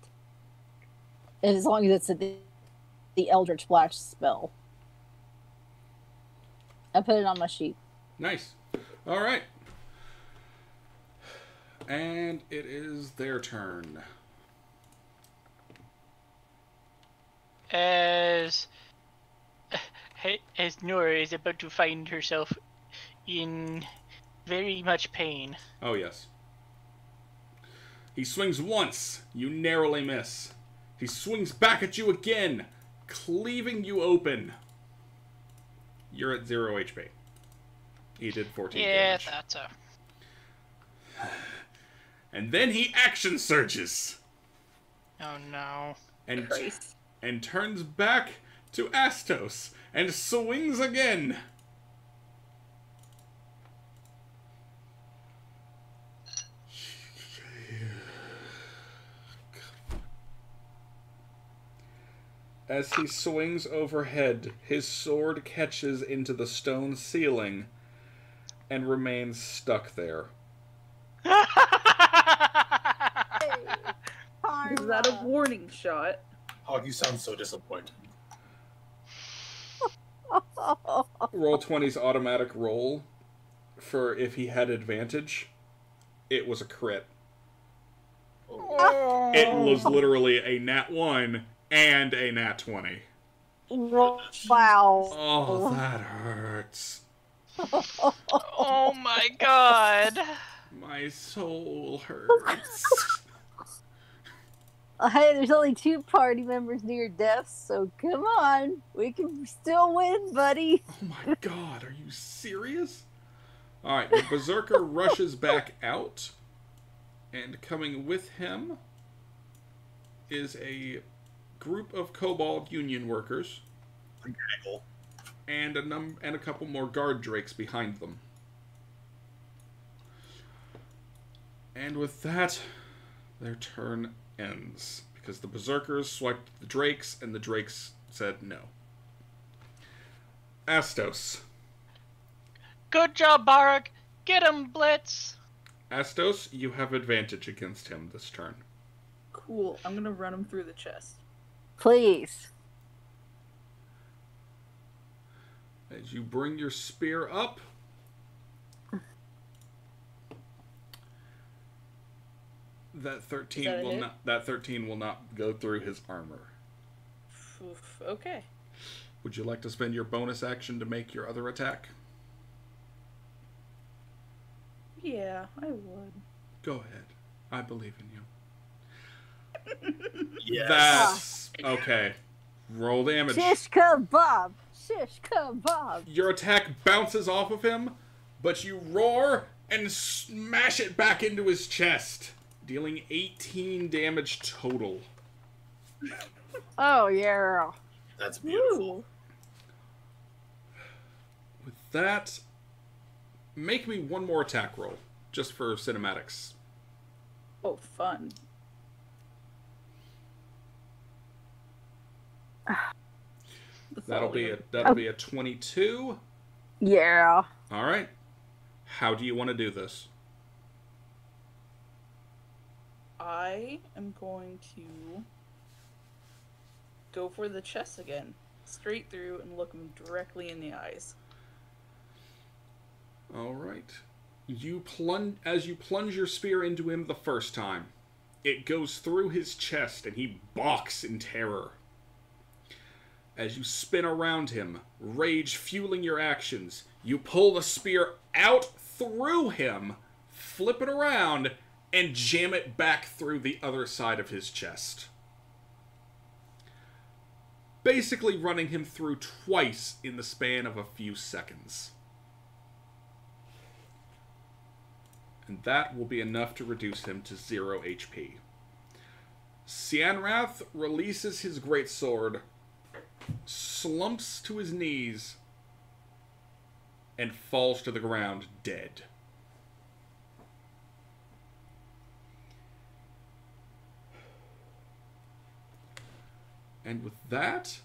And as long as it's a, the, the Eldritch Blast spell. I put it on my sheet. Nice. All right. And it is their turn. As as Nora is about to find herself in very much pain. Oh, yes. He swings once. You narrowly miss. He swings back at you again, cleaving you open. You're at zero HP. He did 14 Yeah, damage. that's a. And then he action surges Oh no. and Christ. and turns back to Astos and swings again. As he swings overhead, his sword catches into the stone ceiling and remains stuck there. Is that a warning shot? Hog, you sound so disappointed. Roll 20's automatic roll for if he had advantage. It was a crit. Oh. It was literally a nat 1 and a nat 20. wow. Oh, that hurts. oh my god. My soul hurts. Hey, there's only two party members near death, so come on. We can still win, buddy. Oh my god, are you serious? Alright, the Berserker rushes back out, and coming with him is a group of Kobold Union workers Gaggle. and a num and a couple more guard drakes behind them. And with that, their turn ends because the berserkers swiped the drakes and the drakes said no. Astos. Good job, Barak. Get him, Blitz. Astos, you have advantage against him this turn. Cool. I'm gonna run him through the chest. Please. As you bring your spear up, that 13 that will hit? not that 13 will not go through his armor. Oof, okay. Would you like to spend your bonus action to make your other attack? Yeah, I would. Go ahead. I believe in you. Yes. That's okay. Roll damage. Shish kebab. Shish kebab. Your attack bounces off of him, but you roar and smash it back into his chest, dealing 18 damage total. Oh, yeah. That's beautiful. Woo. With that, make me one more attack roll, just for cinematics. Oh, fun. That'll be a that'll be a 22. Yeah. All right. How do you want to do this? I am going to go for the chest again, straight through, and look him directly in the eyes. All right. You plunge as you plunge your spear into him the first time. It goes through his chest and he balks in terror. As you spin around him, rage fueling your actions, you pull the spear out through him, flip it around, and jam it back through the other side of his chest. Basically, running him through twice in the span of a few seconds. and that will be enough to reduce him to 0 HP. Cyanwrath releases his greatsword, slumps to his knees, and falls to the ground dead. And with that,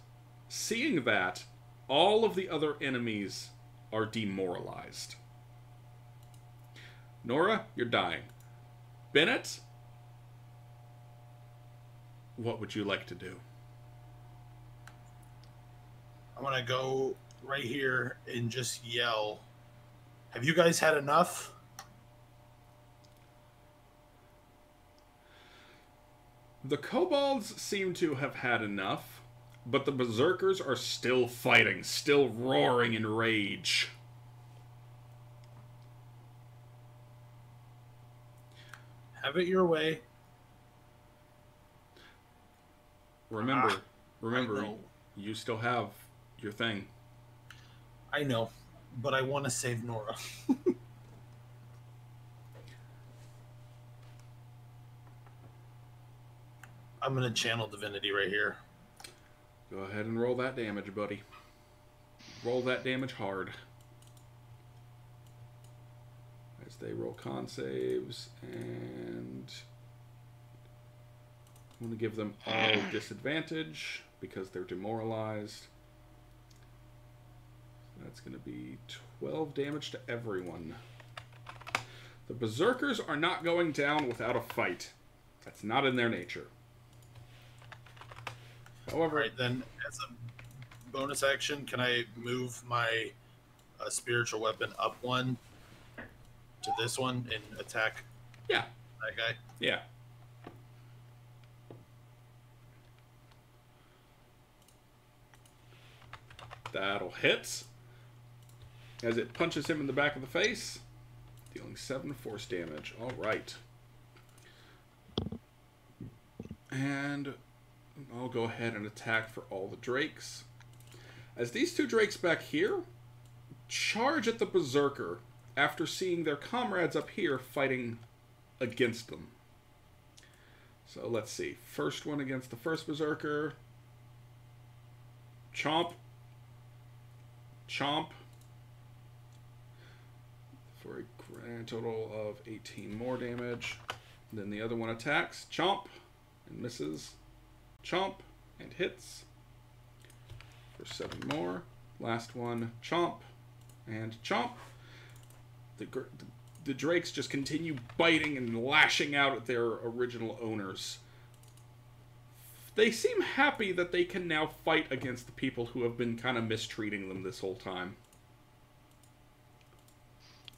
seeing that, all of the other enemies are demoralized. Nora, you're dying. Bennett, what would you like to do? I'm gonna go right here and just yell. Have you guys had enough? The kobolds seem to have had enough, but the berserkers are still fighting, still roaring in rage. Have it your way. Remember, Ah, remember, you still have your thing. I know, but I want to save Nora. I'm gonna channel divinity right here. Go ahead and roll that damage, buddy. roll that damage hard. As they roll con saves, and I'm going to give them all disadvantage because they're demoralized. That's going to be 12 damage to everyone. The Berserkers are not going down without a fight. That's not in their nature. All However, right, then as a bonus action, can I move my uh, spiritual weapon up one to this one and attack yeah, that guy? yeah. That'll hit. As it punches him in the back of the face, dealing 7 force damage. Alright. And I'll go ahead and attack for all the drakes. As these two drakes back here charge at the Berserker after seeing their comrades up here fighting against them. So let's see. First one against the first Berserker. Chomp. Chomp. For a grand total of 18 more damage. Then the other one attacks. Chomp. And misses. Chomp. And hits. For 7 more. Last one. Chomp. And chomp. The, the the drakes just continue biting and lashing out at their original owners. They seem happy that they can now fight against the people who have been kind of mistreating them this whole time.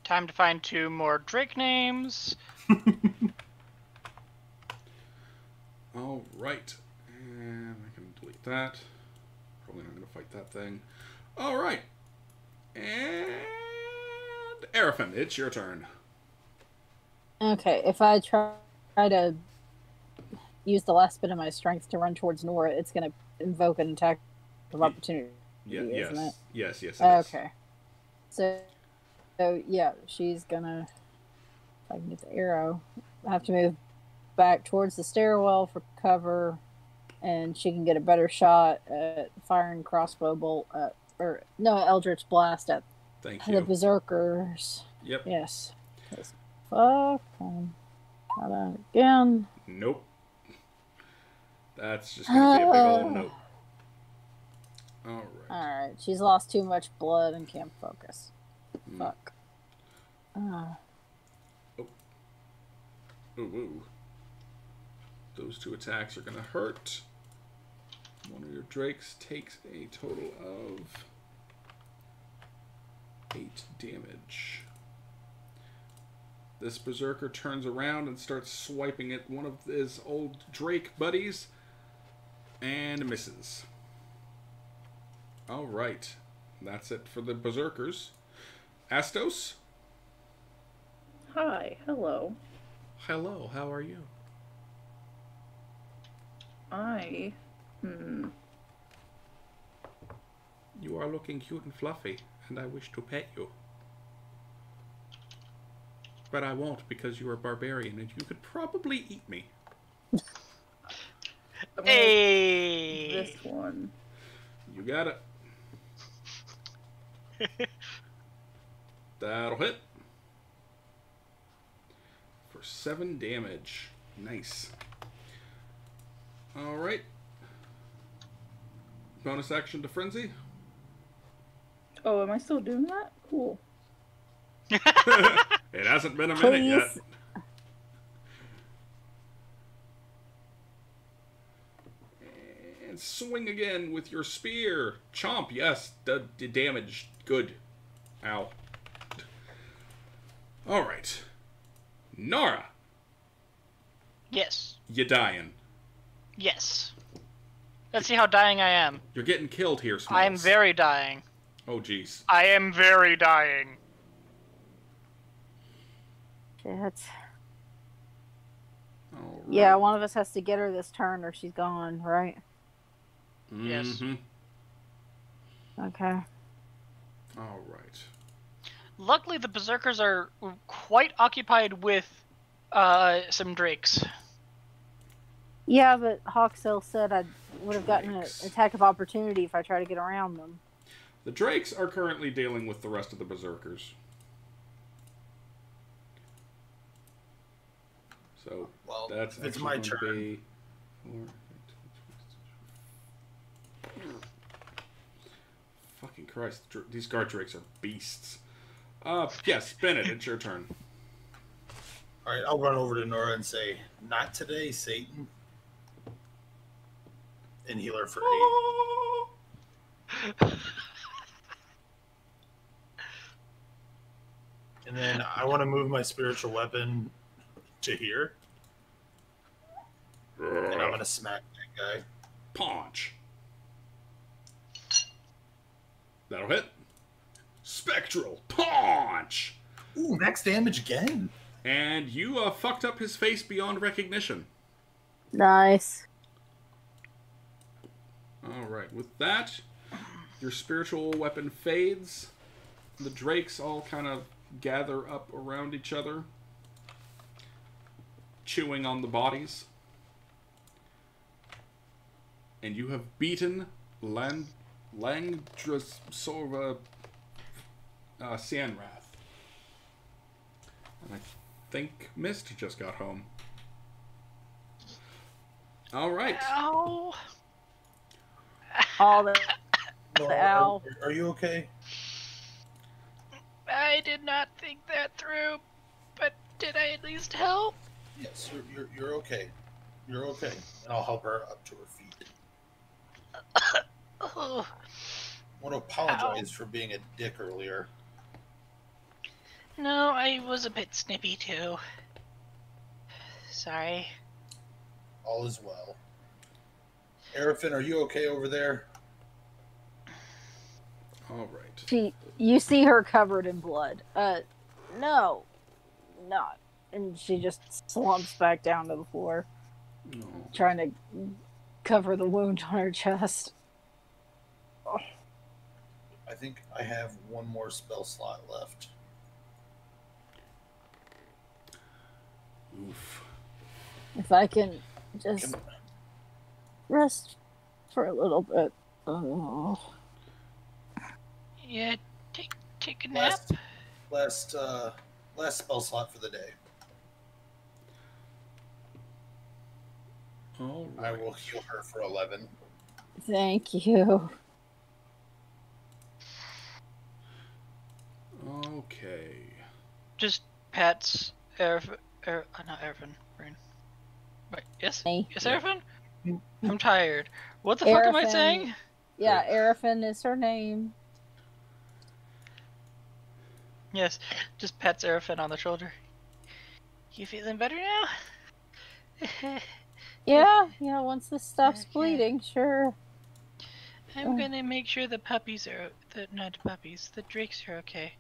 Time to find two more Drake names. All right, That. Probably not going to fight that thing. All right, and Arafin, it's your turn. Okay, if I try, try to use the last bit of my strength to run towards Nora, it's going to invoke an attack of opportunity. Yeah, Isn't yes, it? yes, yes, it is. Okay. So, so yeah, she's gonna. If I can get the arrow, I have to move back towards the stairwell for cover, and she can get a better shot at firing crossbow bolt at, or no, Eldritch blast at Thank the you. berserkers. Yep. Yes. Fuck. Um, try that again. Nope. That's just gonna be a big old nope. All right. All right. She's lost too much blood and can't focus. Mm. Fuck. Uh, Ooh, ooh. Those two attacks are gonna hurt. One of your drakes takes a total of eight damage. This berserker turns around and starts swiping at one of his old drake buddies and misses. All right, that's it for the berserkers. Astos, Hi, hello. hello. How are you? I. Hmm. You are looking cute and fluffy, and I wish to pet you. But I won't because you are barbarian and you could probably eat me. Hey. This one. You got it. That'll hit. For seven damage. Nice. Alright. Bonus action to frenzy. Oh, am I still doing that? Cool. it hasn't been a minute yet. And swing again with your spear. Chomp, yes. D- d- damage. Good. Ow. Alright. Nara, Yes. you dying. Yes. Let's see how dying I am. You're getting killed here, Smalls. I am very dying. Oh, jeez. I am very dying. Shit. All Yeah, one of us has to get her this turn or she's gone, right? Yes. Mhm. Okay. All right. Luckily, the berserkers are quite occupied with uh, some drakes. Yeah, but Hawksail said I would have gotten an attack of opportunity if I try to get around them. The Drakes are currently dealing with the rest of the Berserkers. So Well, that's it's my turn. be four, Fucking Christ! These guard drakes are beasts. Uh, yes, Bennett, it's your turn. All right, I'll run over to Nora and say, "Not today, Satan." And heal her for eight. And then I want to move my spiritual weapon to here, and I'm gonna smack that guy. Punch. That'll hit. Spectral punch. Ooh, max damage again. And you uh, fucked up his face beyond recognition. Nice. All right. With that, your spiritual weapon fades. The drakes all kind of gather up around each other, chewing on the bodies. And you have beaten Land Langdrasorva uh, Cyanwrath. And I think Mist just got home. All right. Ow. All the Nora, Ow. are, are you okay? I did not think that through, but did I at least help? Yes, you're, you're, you're okay. You're okay. And I'll help her up to her feet. Oh, I want to apologize for being a dick earlier. no, I was a bit snippy too. Sorry. All is well. Arafin, are you okay over there? All right. she you see her covered in blood. Uh no. Not. And she just slumps back down to the floor, No. trying to cover the wound on her chest. Oh. I think I have one more spell slot left. Oof. If I can just Can, rest for a little bit. Oh. Yeah, take take a nap. last, last, uh, last spell slot for the day. All I will heal her for eleven. Thank you. Okay. Just pets. Erf, er, uh, not Erfin. Rune. Wait, yes, Me. yes, Yeah. Erfin. I'm tired. What the fuck am I saying? Yeah, Arafin is her name. Yes, just pets Erfin on the shoulder. You feeling better now? Yeah, yeah, once this stops Okay. bleeding, sure. I'm Oh. gonna make sure the puppies are the not puppies, the drakes are okay.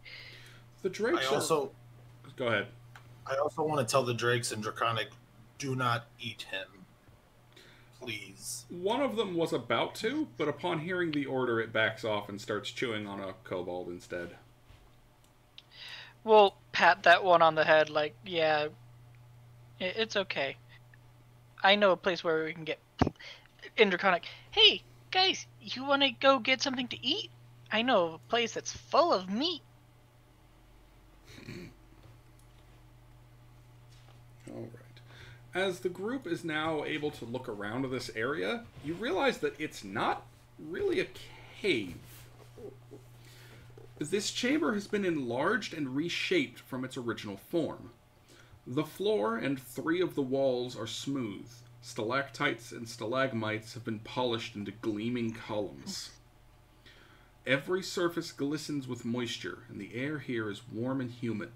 The drakes I also, are... Go ahead. I also want to tell the Drakes and Draconic, do not eat him, please. One of them was about to, but upon hearing the order, it backs off and starts chewing on a kobold instead. We'll pat that one on the head, like, yeah, it's okay. I know a place where we can get Indraconic. Hey, guys, you want to go get something to eat? I know a place that's full of meat. All right. As the group is now able to look around this area, you realize that it's not really a cave. This chamber has been enlarged and reshaped from its original form. The floor and three of the walls are smooth. Stalactites and stalagmites have been polished into gleaming columns. Every surface glistens with moisture, and the air here is warm and humid.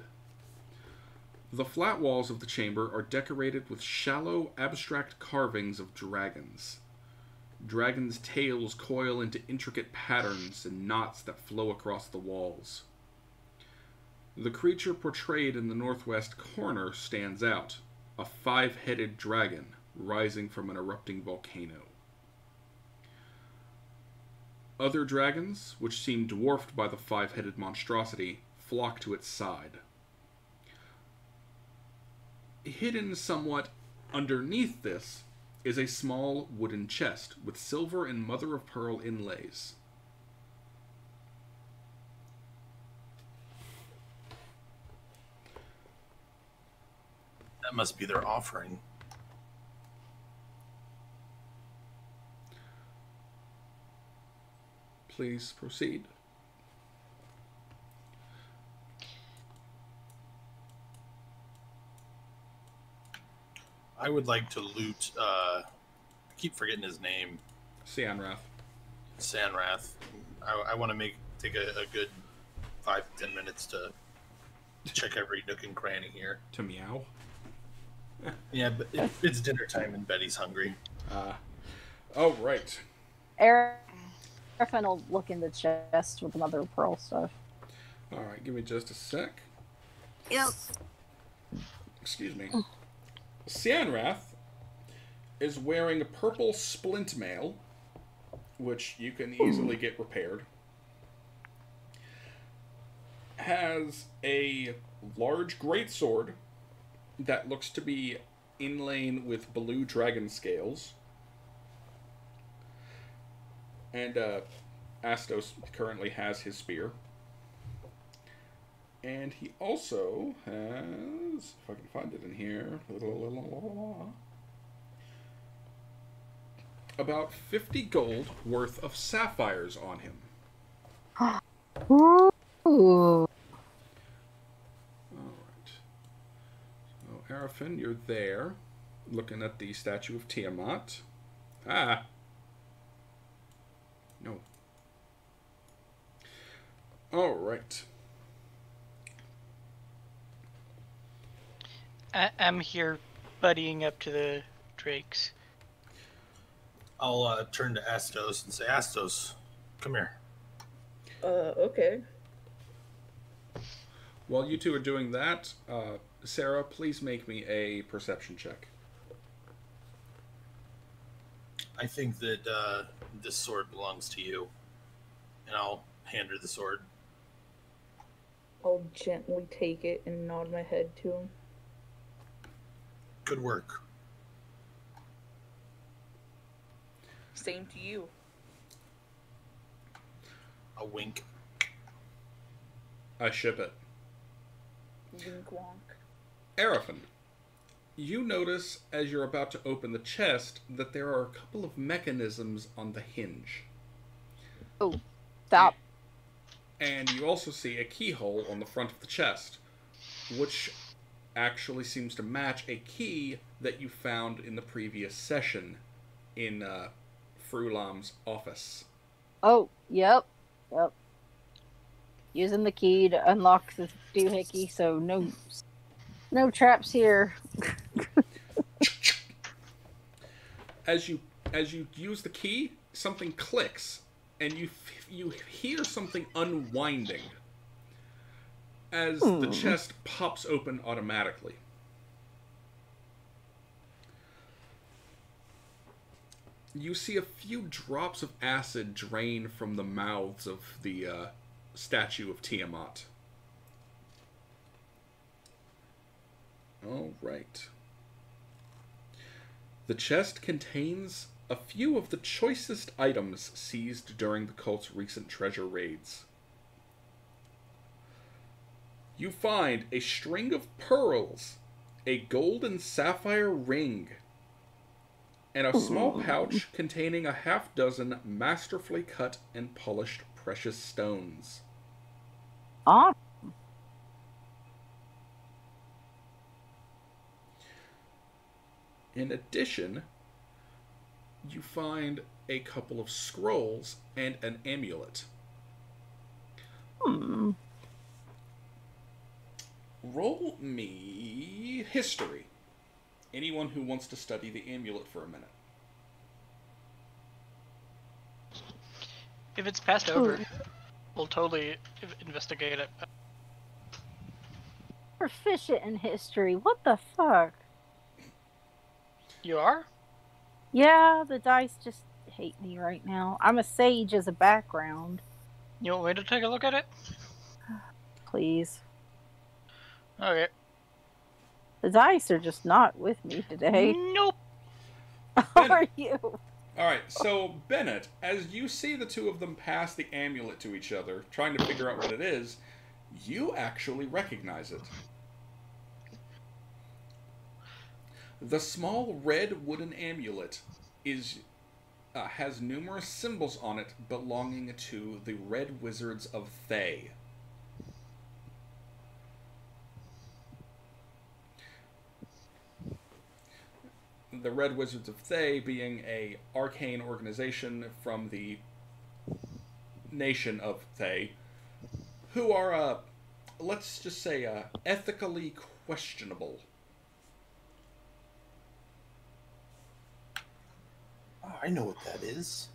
The flat walls of the chamber are decorated with shallow, abstract carvings of dragons. Dragons' tails coil into intricate patterns and knots that flow across the walls. The creature portrayed in the northwest corner stands out a five headed dragon rising from an erupting volcano. Other dragons, which seem dwarfed by the five headed monstrosity, flock to its side hidden somewhat underneath this is a small wooden chest with silver and mother of pearl inlays. That must be their offering. Please proceed. I would like to loot. Uh, I keep forgetting his name. Cianrath. Sanrath. I, I want to make take a, a good five ten minutes to check every nook and cranny here. To meow. Yeah, but it, it's dinner time and Betty's hungry. Uh, oh, right. Eric will look in the chest with another pearl stuff. All right, give me just a sec. Yep. Excuse me. Cyanwrath is wearing a purple splint mail, which you can easily get repaired. Has a large greatsword that looks to be inlaid with blue dragon scales. And uh, Astos currently has his spear. And he also has, if I can find it in here, about 50 gold worth of sapphires on him. Ooh. All right. So, Arafin, you're there, looking at the statue of Tiamat. Ah. No. All right. I- I'm here buddying up to the drakes. I'll uh, turn to Astos and say, Astos, come here. Uh, okay. While you two are doing that, uh, Sarah, please make me a perception check. I think that uh, this sword belongs to you, and I'll hand her the sword. I'll gently take it and nod my head to him. Good work. Same to you. A wink. I ship it. Wink wonk. Arafin, you notice as you're about to open the chest that there are a couple of mechanisms on the hinge. Oh, stop. And you also see a keyhole on the front of the chest, which actually seems to match a key that you found in the previous session in uh, Frulam's office. Oh, yep. Yep. Using the key to unlock the doohickey, so no no traps here. As you as you use the key, something clicks, and you f- you hear something unwinding as the Hmm. chest pops open automatically. You see a few drops of acid drain from the mouths of the uh, statue of Tiamat. All right. The chest contains a few of the choicest items seized during the cult's recent treasure raids. You find a string of pearls, a gold and sapphire ring, and a small pouch containing a half dozen masterfully cut and polished precious stones. Ah, In addition, you find a couple of scrolls and an amulet. hmm. Roll me history. Anyone who wants to study the amulet for a minute. If it's passed over, hmm. we'll totally investigate it. proficient in history. What the fuck? You are? Yeah, the dice just hate me right now. I'm a sage as a background. You want me to take a look at it? Please. Okay. The dice are just not with me today. Nope. How are you? All right, so Bennett, as you see the two of them pass the amulet to each other, trying to figure out what it is, you actually recognize it. The small red wooden amulet is uh, has numerous symbols on it belonging to the Red Wizards of Thay. The Red Wizards of Thay being a arcane organization from the nation of Thay, who are, uh, let's just say, uh, ethically questionable. Oh, I know what that is.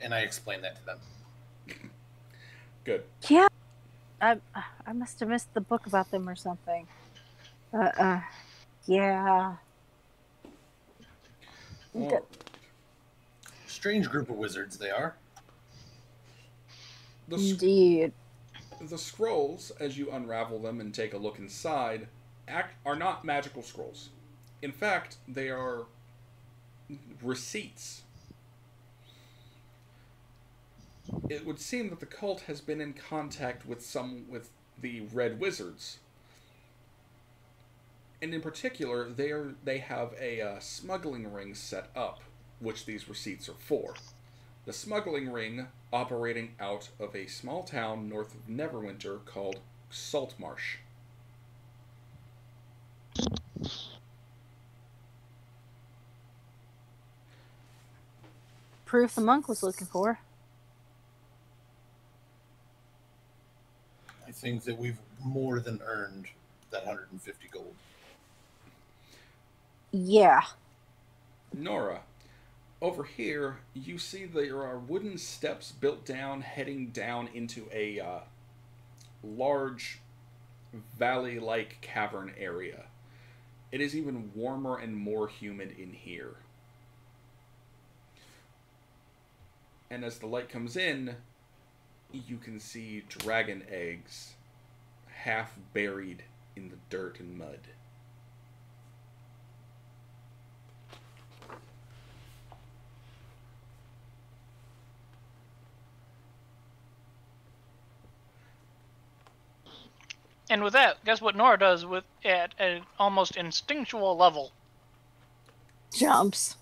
And I explained that to them. Good. Yeah, I I must have missed the book about them or something. Uh, uh yeah. Mm. Well, Strange group of wizards they are. the, s- Indeed. the scrolls, as you unravel them and take a look inside, act, are not magical scrolls. In fact, they are receipts. It would seem that the cult has been in contact with some with the Red Wizards, and in particular, they are they have a uh, smuggling ring set up, which these receipts are for. The smuggling ring operating out of a small town north of Neverwinter called Saltmarsh. Proof the monk was looking for. I think that we've more than earned that 150 gold. Yeah. Nora, over here you see there are wooden steps built down, heading down into a uh, large valley-like cavern area. It is even warmer and more humid in here. And as the light comes in, you can see dragon eggs half buried in the dirt and mud. And with that, guess what Nora does with at an almost instinctual level? Jumps.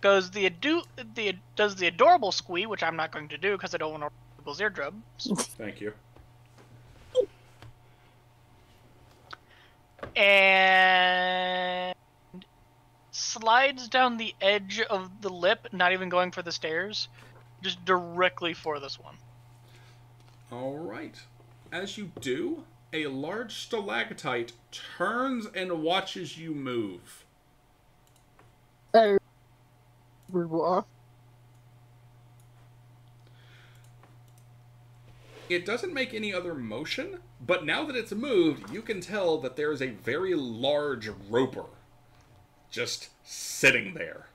Goes the adu- the does the adorable squee, which I'm not going to do because I don't want to people's eardrums. Thank you. and slides down the edge of the lip, not even going for the stairs, just directly for this one. All right. As you do, a large stalactite turns and watches you move. What? It doesn't make any other motion, but now that it's moved, you can tell that there is a very large roper just sitting there.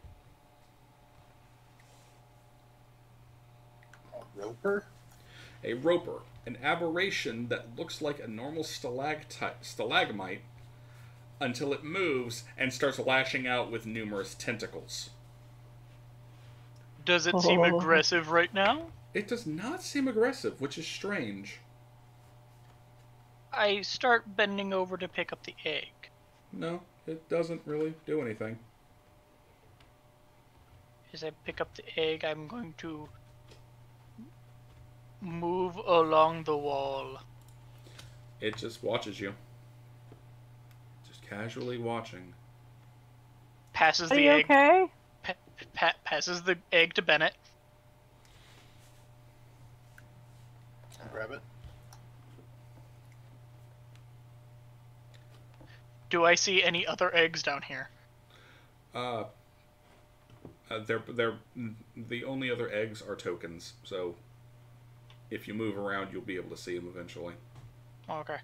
A roper? A roper, an aberration that looks like a normal stalactite, stalagmite until it moves and starts lashing out with numerous tentacles. Does it seem Oh. aggressive right now? It does not seem aggressive, which is strange. I start bending over to pick up the egg. No, it doesn't really do anything. As I pick up the egg, I'm going to move along the wall. It just watches you. Just casually watching. Passes Are the you egg. okay? Pa- pa- passes the egg to Bennett. Grab it. Do I see any other eggs down here? Uh, uh they're they're the only other eggs are tokens. So if you move around, you'll be able to see them eventually. Okay.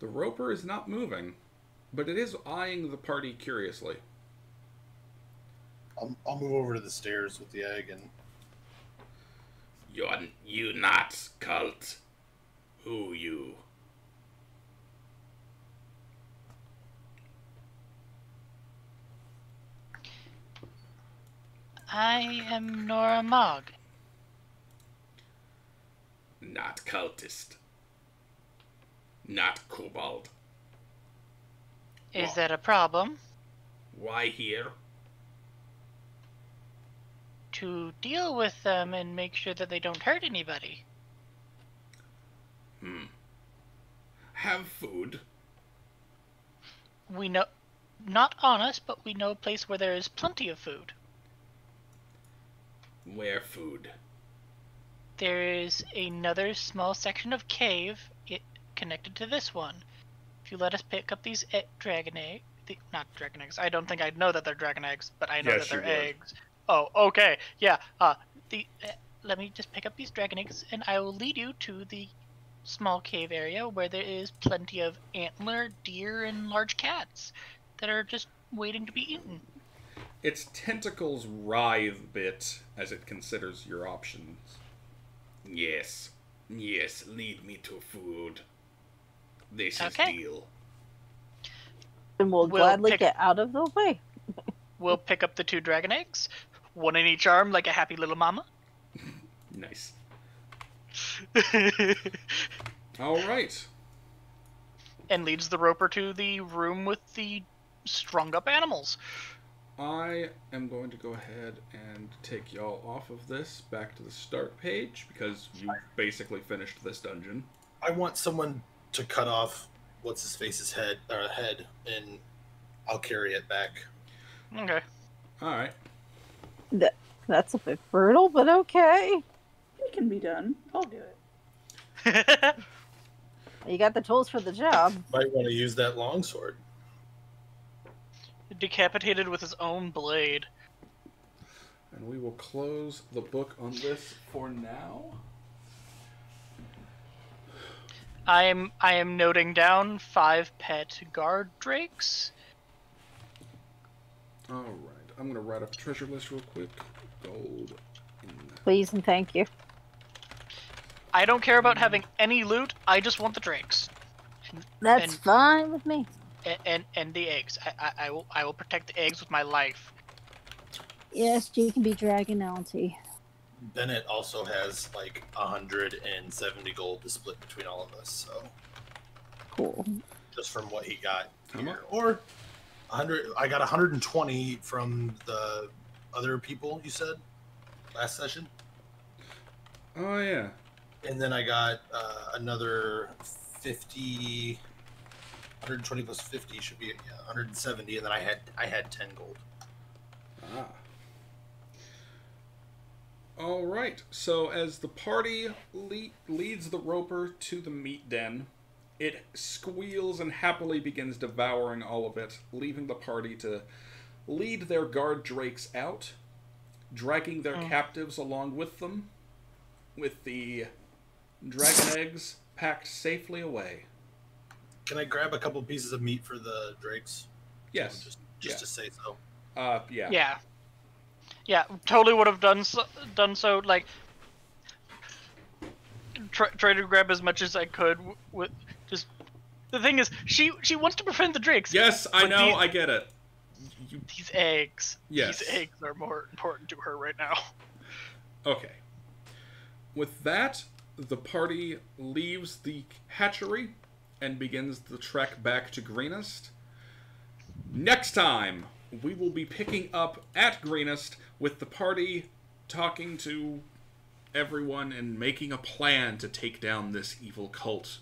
The roper is not moving, but it is eyeing the party curiously. I'll, I'll move over to the stairs with the egg and You're you not cult. Who you? I am Nora Mogg. Not cultist. Not kobold. Is that a problem? Why here? To deal with them and make sure that they don't hurt anybody. Hmm. Have food. We know, not on us, but we know a place where there is plenty of food. Where food? There is another small section of cave it, connected to this one. If you let us pick up these e- dragon egg, the, not dragon eggs. I don't think I know that they're dragon eggs, but I know Yes, that they're eggs. Oh, okay, yeah. Uh, the uh, let me just pick up these dragon eggs, and I will lead you to the small cave area where there is plenty of antler, deer, and large cats that are just waiting to be eaten. Its tentacles writhe a bit as it considers your options. Yes. Yes, lead me to food. This Okay. is deal. And we'll, We'll gladly pick- get out of the way. We'll pick up the two dragon eggs, one in each arm, like a happy little mama. Nice. All right. and leads the roper to the room with the strung up animals. I am going to go ahead and take y'all off of this back to the start page because you basically finished this dungeon. I want someone to cut off what's his face's head or head, and I'll carry it back. Okay. All right. That, That's a bit brutal, but okay. It can be done. I'll do it. You got the tools for the job. Might want to use that longsword. Decapitated with his own blade. And we will close the book on this for now. I am I am noting down five pet guard drakes. All right. I'm going to write up a treasure list real quick. Gold. Please and thank you. I don't care about having any loot. I just want the drakes That's And- fine with me. And and, and the eggs. I, I I will I will protect the eggs with my life. Yes, you can be Dragonality. Bennett also has like 170 gold to split between all of us, so Cool. just from what he got here. Or 100 I got 120 from the other people you said last session. Oh, yeah. And then I got uh, another 50 120 plus 50 should be yeah, 170 and then I had I had 10 gold. Ah. All right. So as the party le- leads the roper to the meat den, it squeals and happily begins devouring all of it, leaving the party to lead their guard drakes out, dragging their Oh. captives along with them, with the dragon eggs packed safely away. Can I grab a couple pieces of meat for the drakes? Yes. Just just Yeah. to say so. Uh, yeah. Yeah. Yeah, totally would have done so, done so like try, try to grab as much as I could with just the thing is she she wants to befriend the drakes. Yes, I know. the- I get it. You These eggs. Yes. These eggs are more important to her right now. Okay. With that, the party leaves the hatchery and begins the trek back to Greenest. Next time, we will be picking up at Greenest with the party talking to everyone and making a plan to take down this evil cult.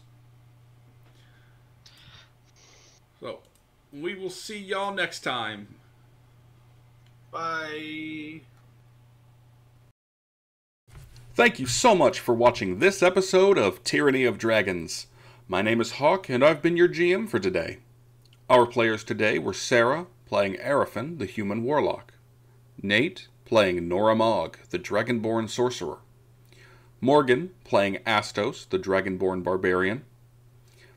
So, we will see y'all next time. Bye. Thank you so much for watching this episode of Tyranny of Dragons. My name is Hawk, and I've been your GM for today. Our players today were Sarah, playing Arafin, the human warlock, Nate, playing Nora Mog, the dragonborn sorcerer, Morgan, playing Astos, the dragonborn barbarian,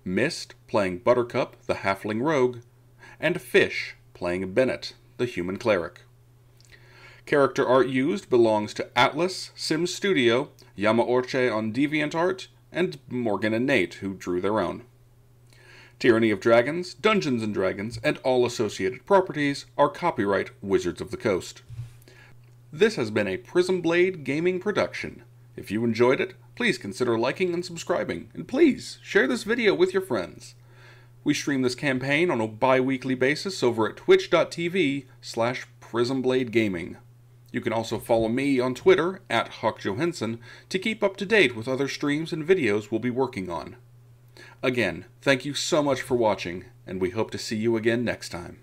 Mist, playing Buttercup, the halfling rogue, and Fish, playing Bennett, the human cleric. Character art used belongs to Atlas, Sim Studio, Yamaorche on DeviantArt, and Morgan and Nate, who drew their own. Tyranny of Dragons, Dungeons and Dragons, and all associated properties are copyright Wizards of the Coast. This has been a Prismblade gaming production. If you enjoyed it, please consider liking and subscribing, and please share this video with your friends. We stream this campaign on a bi-weekly basis over at twitch.tv slash prismbladegaming. You can also follow me on Twitter at Huck to keep up to date with other streams and videos we'll be working on. Again, thank you so much for watching, and we hope to see you again next time.